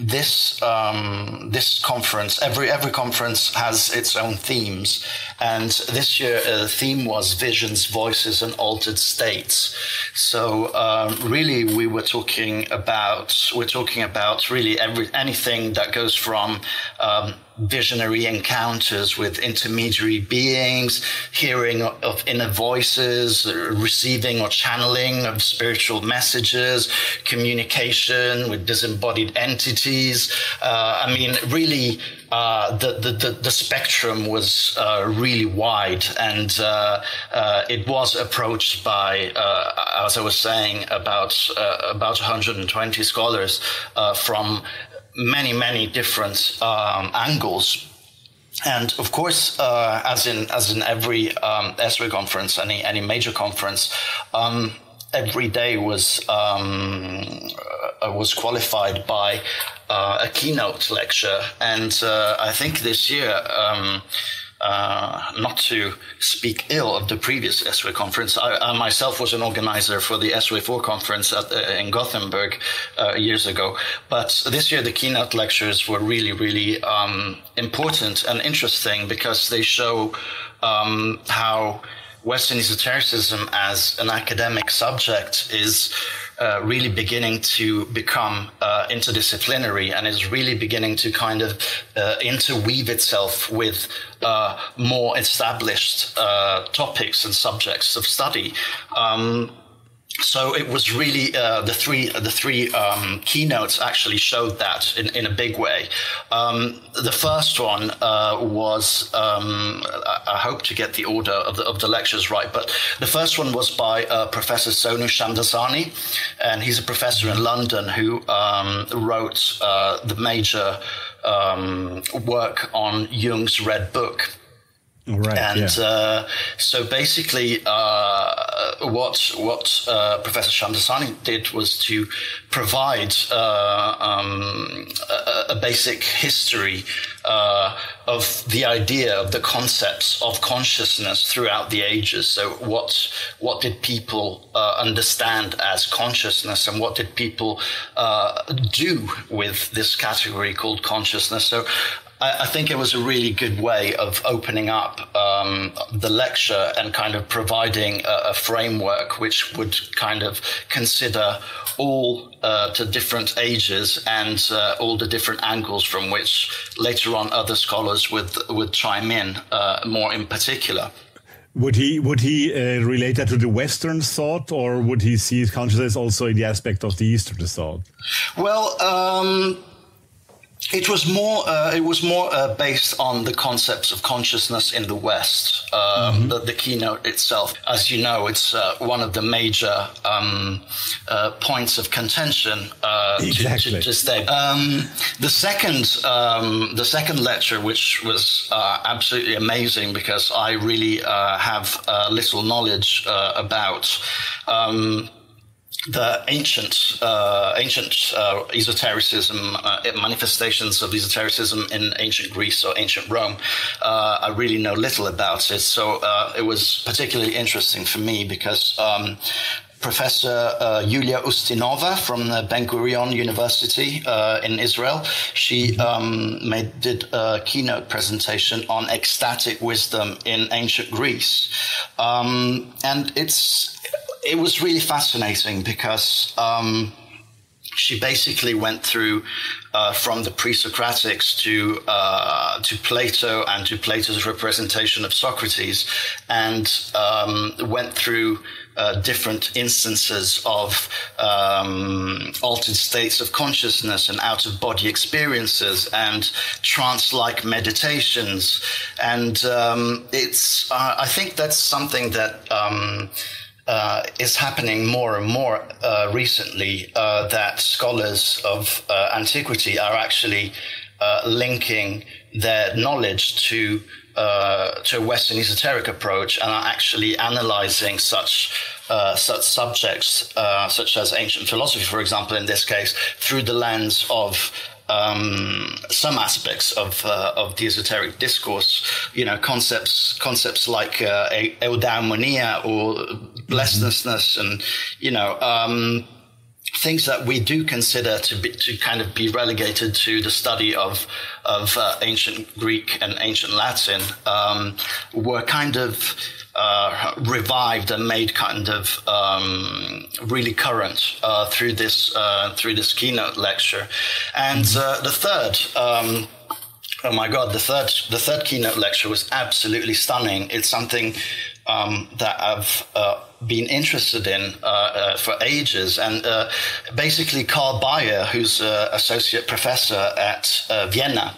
this um, this conference every every conference has its own themes, and this year uh, the theme was visions, voices, and altered states. So um, really, we were talking about we're talking about really every anything that goes from um, visionary encounters with intermediary beings, hearing of inner voices, receiving or channeling of spiritual messages, communication with disembodied entities. Uh, I mean, really, uh, the, the, the, the, spectrum was uh, really wide and uh, uh, it was approached by, uh, as I was saying, about, about 120 scholars from many, many different um, angles. And of course, uh, as in as in every um, ESSWE conference, any any major conference, um, every day was um, uh, was qualified by uh, a keynote lecture, and uh, I think this year um, uh, not to speak ill of the previous ESSWE conference. I, I, myself was an organizer for the ESSWE 4 conference at, uh, in Gothenburg uh, years ago. But this year, the keynote lectures were really, really um, important and interesting because they show um, how Western esotericism as an academic subject is uh, really beginning to become uh, interdisciplinary and is really beginning to kind of uh, interweave itself with uh, more established uh, topics and subjects of study. Um, so it was really uh, the three the three um, keynotes actually showed that in, in a big way. Um, the first one uh, was um, I hope to get the order of the, of the lectures right, but the first one was by uh, Professor Sonu Shamdasani, and he's a professor in London who um, wrote uh, the major um, work on Jung's Red Book. Right. And yeah. uh, so basically, uh, what what uh, Professor Shamdasani did was to provide uh, um, a, a, basic history uh, of the idea of the concepts of consciousness throughout the ages. So, what what did people uh, understand as consciousness, and what did people do with this category called consciousness? So, I, I think it was a really good way of opening up um, the lecture and kind of providing a, a, framework which would kind of consider all uh, to different ages and uh, all the different angles from which later on other scholars would would chime in uh, more in particular. would he would he uh, relate that to the Western thought, or would he see consciousness also in the aspect of the Eastern thought? Well, um, it was more. Uh, it was more uh, based on the concepts of consciousness in the West. Um, mm-hmm. the, the, keynote itself, as you know, it's uh, one of the major um, uh, points of contention exactly. to, to, to stay. Um, the second, um, the second lecture, which was uh, absolutely amazing because I really uh, have little knowledge about. The ancient uh, ancient uh, esotericism uh, manifestations of esotericism in ancient Greece or ancient Rome. Uh, I really know little about it, so uh, it was particularly interesting for me because. Um, Professor uh, Yulia Ustinova from the Ben Gurion University in Israel. She um, made, did a keynote presentation on ecstatic wisdom in ancient Greece, um, and it's it was really fascinating because um, she basically went through uh, from the pre-Socratics to uh, to Plato and to Plato's representation of Socrates, and um, went through. Uh, different instances of um, altered states of consciousness and out of body experiences and trance like meditations. And um, it's, uh, I think that's something that um, uh, is happening more and more uh, recently uh, that scholars of uh, antiquity are actually uh, linking their knowledge to uh, to a Western esoteric approach and are actually analyzing such such subjects, such as ancient philosophy, for example, in this case, through the lens of um, some aspects of uh, of the esoteric discourse, you know, concepts concepts like uh, eudaimonia or blessedness, and you know. Um, things that we do consider to be, to kind of be relegated to the study of of uh, ancient Greek and ancient Latin um, were kind of uh, revived and made kind of um, really current uh, through this uh, through this keynote lecture, and uh, the third. Um, oh my God! The third the third keynote lecture was absolutely stunning. It's something um, that I've uh, been interested in uh, uh, for ages. And uh, basically, Carl Bayer, who's an associate professor at uh, Vienna,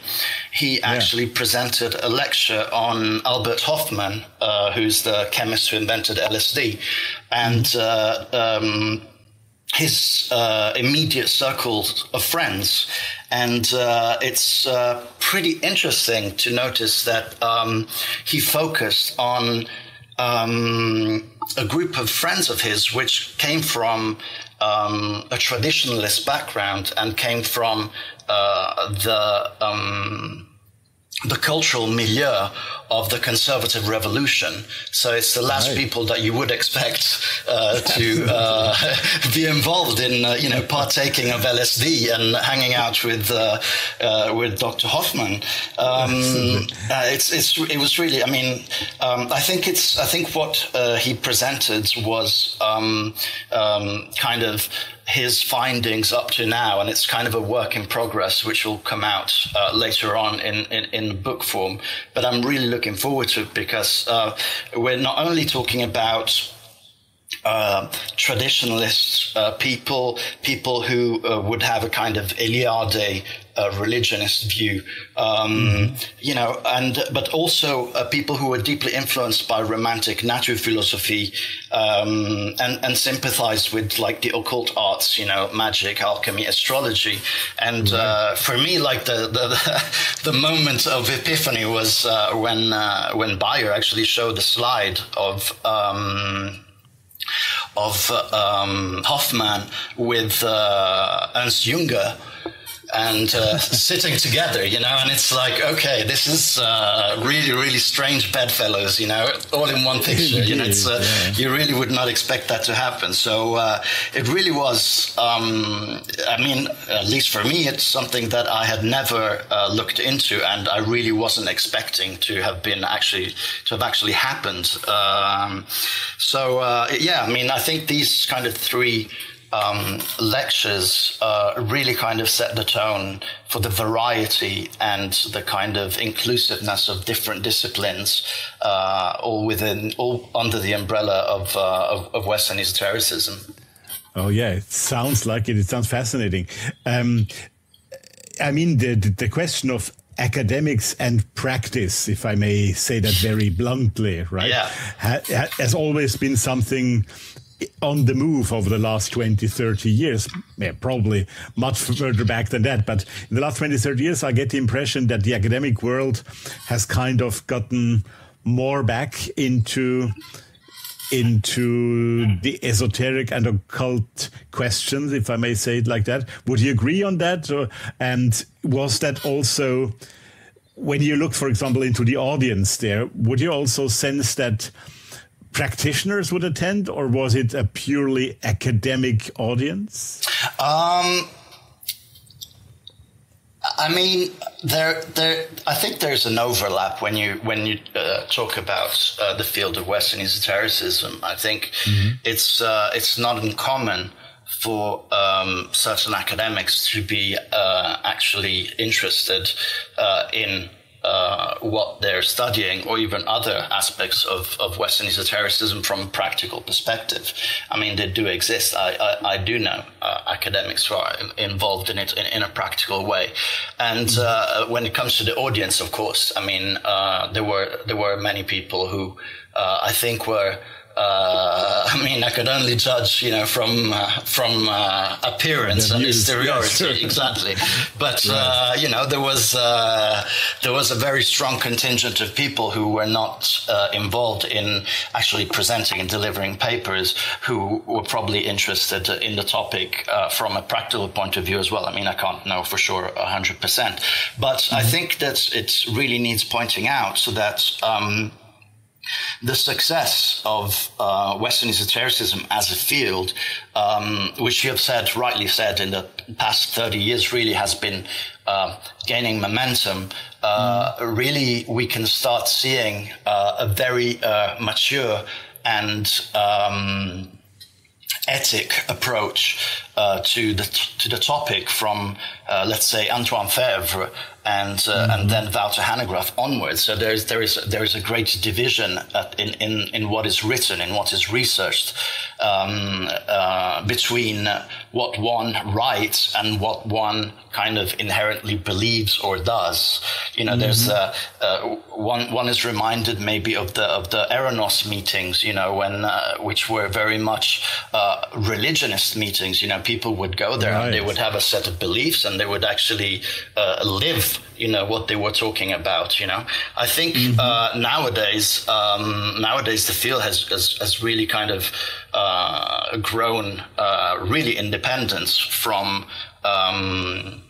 he actually yeah. presented a lecture on Albert Hofmann, uh, who's the chemist who invented LSD. And mm-hmm. um, his immediate circle of friends and uh, it's uh, pretty interesting to notice that um, he focused on um, a group of friends of his which came from um, a traditionalist background and came from uh, the um, the cultural milieu of the conservative revolution. So it's the last right. people that you would expect uh, to uh, be involved in, uh, you know, partaking of LSD and hanging out with uh, uh, with Dr. Hofmann. Um, uh, it's it's it was really. I mean, um, I think it's I think what he presented was um, um kind of his findings up to now, and it's kind of a work in progress, which will come out uh, later on in, in, in, book form. But I'm really looking forward to it because uh, we're not only talking about uh, traditionalist uh, people, people who uh, would have a kind of Eliade uh, religionist view, um, mm-hmm. you know, and but also uh, people who were deeply influenced by romantic naturphilosophy um, and and sympathized with like the occult arts, you know, magic, alchemy, astrology, and uh, for me, like the, the the moment of epiphany was when when Bayer actually showed the slide of. Um, of um, Hofmann with uh, Ernst Junger and uh, sitting together, you know, and it's like, okay, this is uh, really, really strange bedfellows, you know, all in one picture. you know, it's, uh, yeah. you really would not expect that to happen. So uh, it really was, um, I mean, at least for me, it's something that I had never uh, looked into, and I really wasn't expecting to have been actually to have actually happened. Um, so uh, yeah, I mean, I think these kind of three um, lectures uh, really kind of set the tone for the variety and the kind of inclusiveness of different disciplines, uh, all within, all under the umbrella of, uh, of, of, Western esotericism. Oh yeah, it sounds like it. It sounds fascinating. Um, I mean, the the question of academics and practice, if I may say that very bluntly, right? Yeah. Ha, has always been something on the move over the last 20, 30 years, yeah, probably much further back than that. But in the last 20, 30 years, I get the impression that the academic world has kind of gotten more back into into the esoteric and occult questions, if I may say it like that. Would you agree on that? Or, and was that also, when you look, for example, into the audience there, would you also sense that practitioners would attend, or was it a purely academic audience? Um, I mean, there, there. I think there's an overlap when you when you uh, talk about uh, the field of Western esotericism. I think mm-hmm. it's uh, it's not uncommon for um, certain academics to be uh, actually interested uh, in uh, what they're studying or even other aspects of, of Western esotericism from a practical perspective. I mean, they do exist. I, I, I do know uh, academics who are involved in it in, in a practical way. And uh, when it comes to the audience, of course, I mean, uh, there were there were many people who uh, I think were uh, I mean, I could only judge, you know, from uh, from uh, appearance and exteriority, sure. exactly. But right. Uh, you know, there was uh, there was a very strong contingent of people who were not uh, involved in actually presenting and delivering papers, who were probably interested in the topic from a practical point of view as well. I mean, I can't know for sure hundred percent, but mm-hmm. I think that it really needs pointing out so that. Um, the success of uh, Western esotericism as a field, um, which you have said, rightly said, in the past 30 years really has been uh, gaining momentum, uh, mm. really we can start seeing uh, a very uh, mature and um, etic approach uh, to the to the topic from let's say Antoine Faivre and uh, mm-hmm. and then Wouter Hanegraaff onwards. So there is there is there is a great division in in in what is written in what is researched um, uh, between what one writes and what one kind of inherently believes or does. You know, mm-hmm. there's uh, uh, one one is reminded maybe of the of the Eranos meetings. You know, when uh, which were very much uh, religionist meetings. You know, people would go there right. and they would have a set of beliefs and they would actually uh, you know what they were talking about you know i think mm-hmm. uh, nowadays um, nowadays the field has, has, has really kind of uh, grown uh, really independent from um,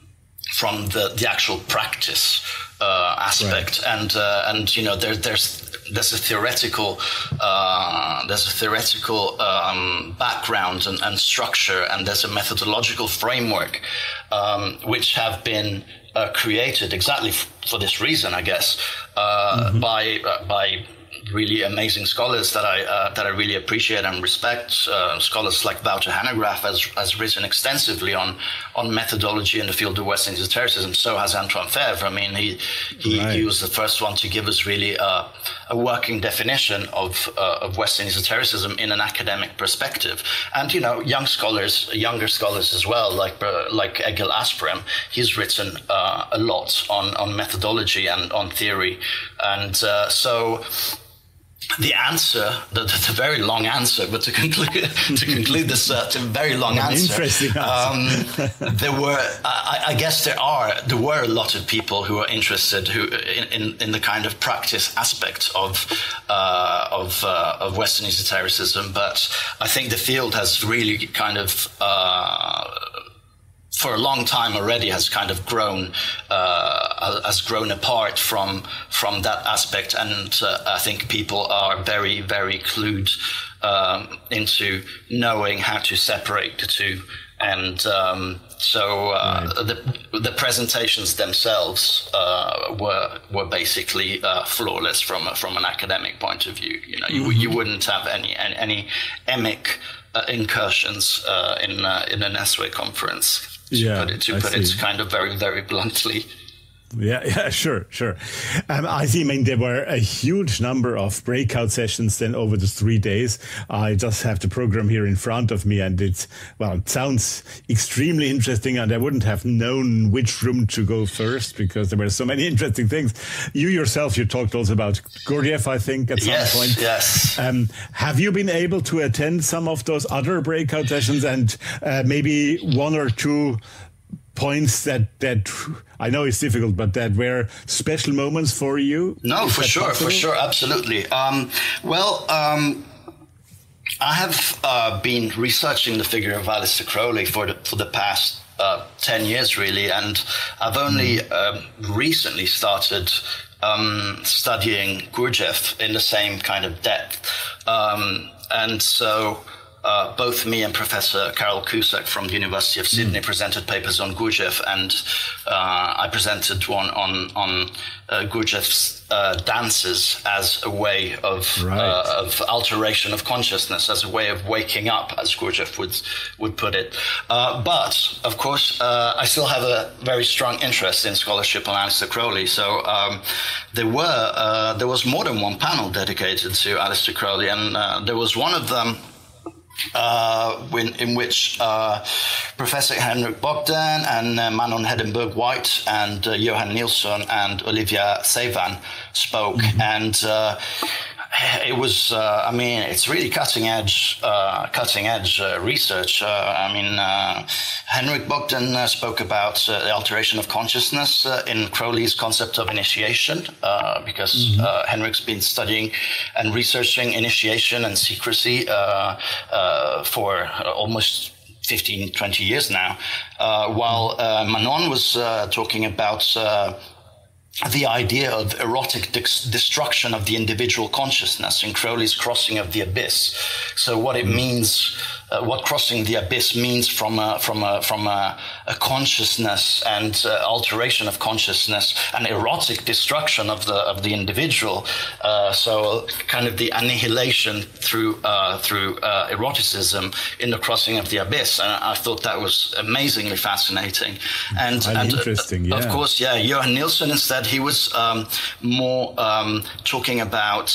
from the, the actual practice uh, aspect right. and uh, and you know there, there's there's a theoretical uh, there's a theoretical um, background and, and, structure and there's a methodological framework um, which have been uh, created exactly f- for this reason, I guess, uh, mm-hmm. by uh, by really amazing scholars that I uh, that I really appreciate and respect. Uh, scholars like Wouter Hanegraaff has has written extensively on on methodology in the field of Western esotericism. So has Antoine Faivre. I mean, he he, right. he was the first one to give us really a, a working definition of uh, of Western esotericism in an academic perspective. And you know, young scholars, younger scholars as well, like uh, like Egil Asprem, he's written uh, a lot on on methodology and on theory, and uh, so the answer, the, the, very long answer, but to conclude to conclude this uh, very long An answer, interesting answer. Um, there were, I, I, guess, there are, there were a lot of people who are interested who in, in, in the kind of practice aspect of uh, of uh, of Western esotericism, but I think the field has really kind of uh, for a long time already has kind of grown uh, has grown apart from from that aspect, and uh, I think people are very very clued um, into knowing how to separate the two and um, So uh, right. the the presentations themselves uh, were were basically uh, flawless from from an academic point of view. You know, you, mm-hmm. you wouldn't have any any, any emic uh, incursions uh, in uh, in an ESSWE conference. To yeah, put it, to put it kind of very very bluntly. Yeah, yeah, sure, sure. Um, I see. I mean, there were a huge number of breakout sessions then over the three days. I just have the program here in front of me, and it's well, it sounds extremely interesting. And I wouldn't have known which room to go first because there were so many interesting things. You yourself, you talked also about Gurdjieff, I think, at some yes, point. Yes. Um, have you been able to attend some of those other breakout sessions and uh, maybe one or two points that that I know it's difficult, but that were special moments for you? No, for sure, possible? for sure, absolutely. Um, well. Um, I have uh, been researching the figure of Aleister Crowley for the, for the past uh, 10 years, really, and I've only mm. um, recently started um, studying Gurdjieff in the same kind of depth. Um, and so uh, both me and Professor Carole Cusack from the University of Sydney mm. presented papers on Gurdjieff, and uh, I presented one on on uh, Gurdjieff's uh, dances as a way of right. Uh, of alteration of consciousness, as a way of waking up, as Gurdjieff would would put it. Uh, but of course, I still have a very strong interest in scholarship on Aleister Crowley. So um, there were there was more than one panel dedicated to Aleister Crowley, and there was one of them uh, when, in which uh, Professor Henrik Bogdan and uh, Manon Hedenborg White and uh, Johan Nilsson and Olivia Seivan spoke. Mm-hmm. And uh, it was uh, i mean it's really cutting edge uh, cutting edge uh, research uh, i mean uh, henrik bogdan uh, spoke about the alteration of consciousness in crowley's concept of initiation because mm-hmm. henrik's been studying and researching initiation and secrecy for almost 15 20 years now while manon was talking about the idea of erotic destruction of the individual consciousness in Crowley's Crossing of the Abyss. So, what it mm. means uh, what crossing the abyss means from a, from a, from a, a consciousness and uh, alteration of consciousness and erotic destruction of the of the individual. Uh, so kind of the annihilation through uh, through uh, eroticism in the crossing of the abyss. And I thought that was amazingly fascinating. And, and uh, interesting, yeah. of course, yeah, Johan Nilsson instead he was um, more um, talking about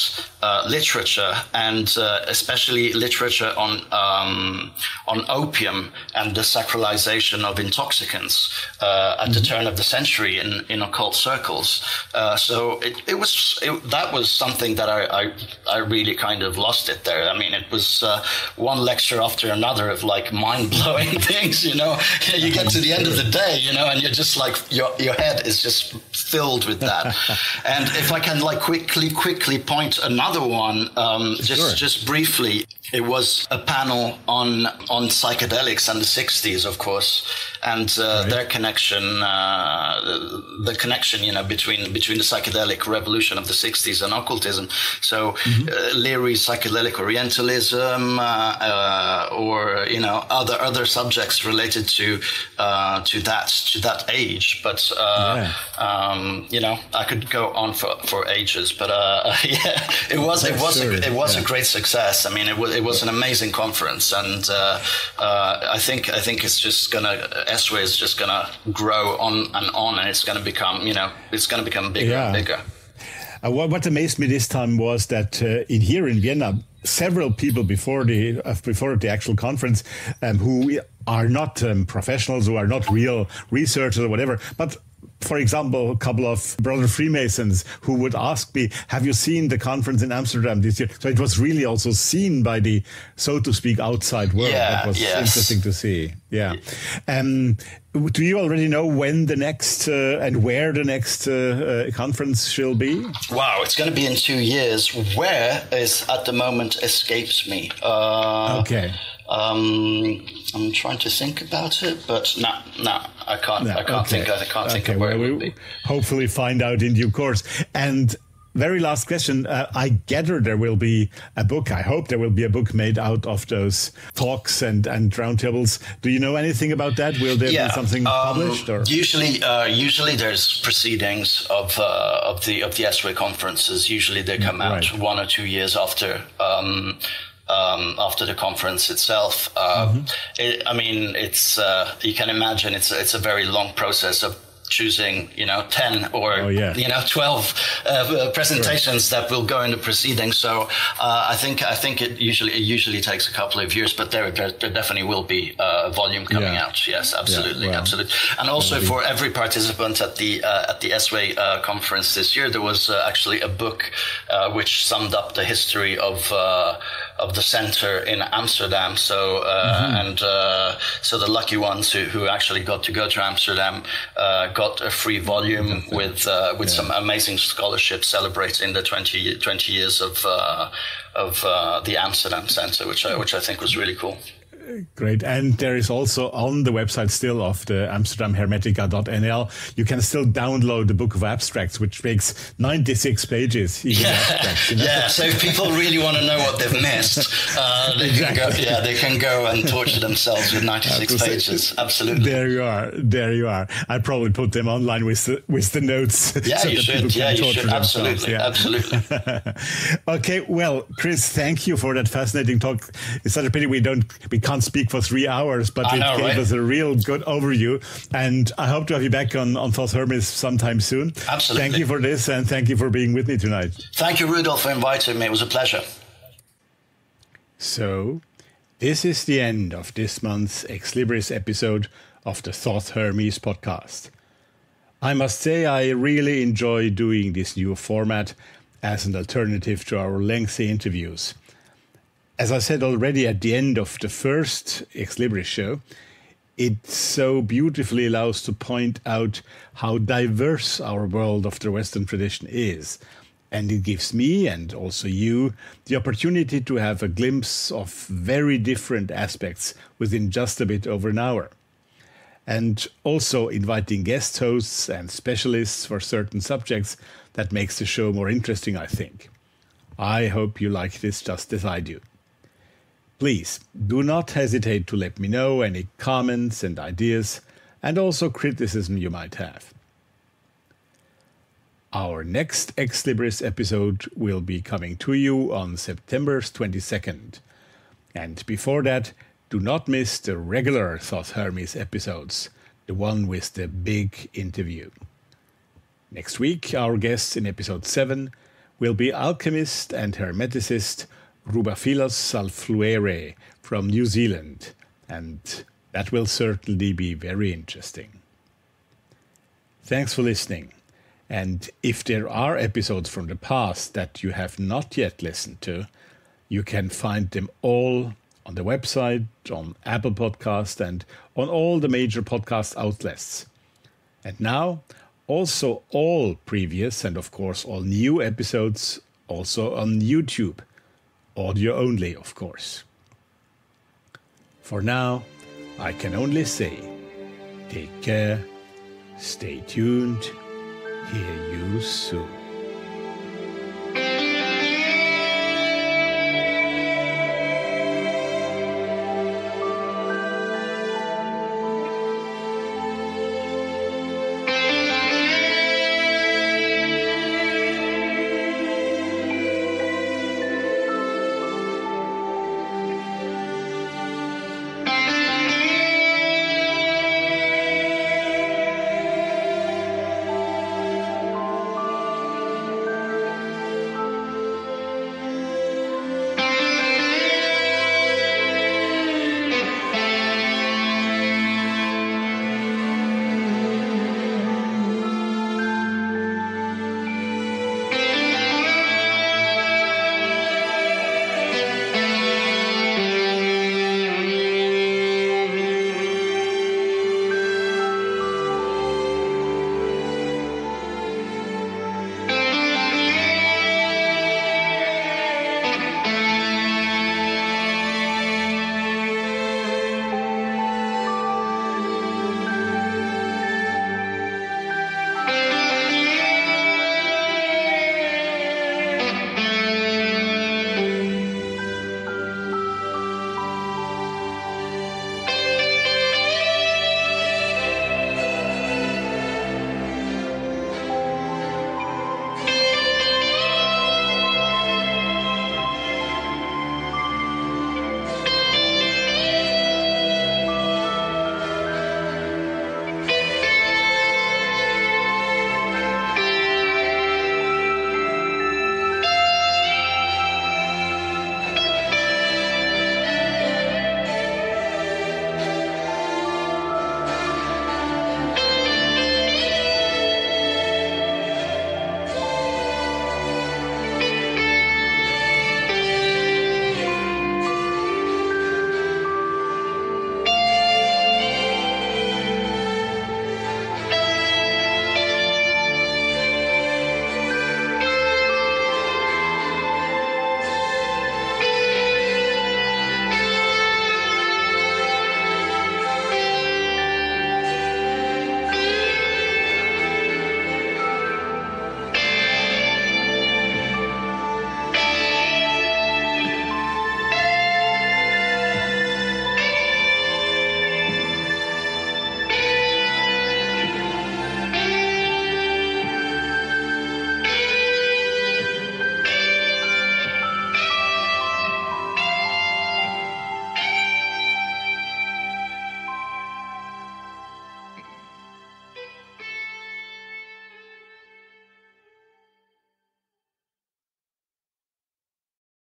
literature and especially literature on um, um, on opium and the sacralization of intoxicants uh, at mm-hmm. the turn of the century in, in occult circles. Uh, so it, it was it, that was something that I, I, I really kind of lost it there. I mean, it was uh, one lecture after another of like mind blowing things. You know, you get to the end of the day, you know, and you're just like your your head is just filled with that. and if I can like quickly quickly point another one, um, just sure. just briefly, it was a panel on on psychedelics and the 60s, of course, and uh, right. their connection, uh, the connection, you know, between between the psychedelic revolution of the 60s and occultism. So, mm-hmm. uh, Leary psychedelic Orientalism, uh, uh, or you know, other other subjects related to uh, to that to that age. But yeah. um, you know, I could go on for, for ages. But yeah, it was it was sure. a, it was yeah. a great success. I mean, it was it was an amazing conference, and I think I think it's just gonna ESSWE is just going to grow on and on, and it's going to become, you know, it's going to become bigger yeah. and bigger. Uh, what, what, amazed me this time was that uh, in here in Vienna, several people before the uh, before the actual conference um, who are not um, professionals, who are not real researchers or whatever, but for example, a couple of brother Freemasons who would ask me, "Have you seen the conference in Amsterdam this year?" So it was really also seen by the, so to speak, outside world. Yeah, that was yes. interesting to see. Yeah. Um, do you already know when the next uh, and where the next uh, uh, conference shall be? Wow, it's going to be in two years. Where is at the moment escapes me. Uh, okay. Um, I'm trying to think about it, but no, no, I can't. No, I can't okay. think. I can't okay. think of where well, we hopefully find out in due course. And very last question. Uh, I gather there will be a book. I hope there will be a book made out of those talks and, and roundtables. Do you know anything about that? Will there yeah, be something um, published? Or? Usually, uh, usually there's proceedings of uh, of the of the ESSWE conferences. Usually they come out right. one or two years after. Um, um, after the conference itself, uh, mm-hmm. it, I mean, it's uh, you can imagine it's it's a very long process of choosing, you know, 10 or, oh, yeah. you know, 12 uh, presentations sure. that will go in the proceedings. So uh, I think I think it usually it usually takes a couple of years, but there there, there definitely will be uh, a volume coming yeah. out. Yes, absolutely, yeah, well, absolutely. And also maybe. for every participant at the uh, at the ESSWE uh, conference this year, there was uh, actually a book which summed up the history of of the center in Amsterdam. So mm-hmm. and so the lucky ones who, who actually got to go to Amsterdam got a free volume with uh, with yeah. some amazing scholarship celebrating the 20, 20 years of uh, of uh, the Amsterdam Center, which I, which I think was really cool. Great. And there is also on the website still of the Amsterdam Hermetica.nl, you can still download the book of abstracts, which makes 96 pages. Yeah. You know? yeah. So if people really want to know what they've missed, uh, they exactly. can go, yeah, they can go and torture themselves with 96 pages. Absolutely. There you are. There you are. I probably put them online with the, with the notes. Yeah, so you should. Yeah, you should. Absolutely. Yeah. Absolutely. okay. Well, Chris, thank you for that fascinating talk. It's such a pity we don't, we can't can't speak for three hours, but I it know, gave right? us a real good overview. And I hope to have you back on, on Thoth Hermes sometime soon. Absolutely. Thank you for this and thank you for being with me tonight. Thank you, Rudolf, for inviting me. It was a pleasure. So, this is the end of this month's Ex Libris episode of the Thoth Hermes podcast. I must say, I really enjoy doing this new format as an alternative to our lengthy interviews. As I said already at the end of the first Ex Libris show, it so beautifully allows to point out how diverse our world of the Western tradition is. And it gives me and also you the opportunity to have a glimpse of very different aspects within just a bit over an hour. And also inviting guest hosts and specialists for certain subjects that makes the show more interesting, I think. I hope you like this just as I do. Please do not hesitate to let me know any comments and ideas, and also criticism you might have. Our next Ex Libris episode will be coming to you on September 22nd. And before that, do not miss the regular Thoth Hermes episodes, the one with the big interview. Next week, our guests in episode 7 will be alchemist and hermeticist Rubaphilos Salfluere from New Zealand, and that will certainly be very interesting. Thanks for listening. And if there are episodes from the past that you have not yet listened to, you can find them all on the website, on Apple Podcast, and on all the major podcast outlets. And now, also all previous and of course all new episodes also on YouTube audio only, of course. For now, I can only say take care, stay tuned, hear you soon.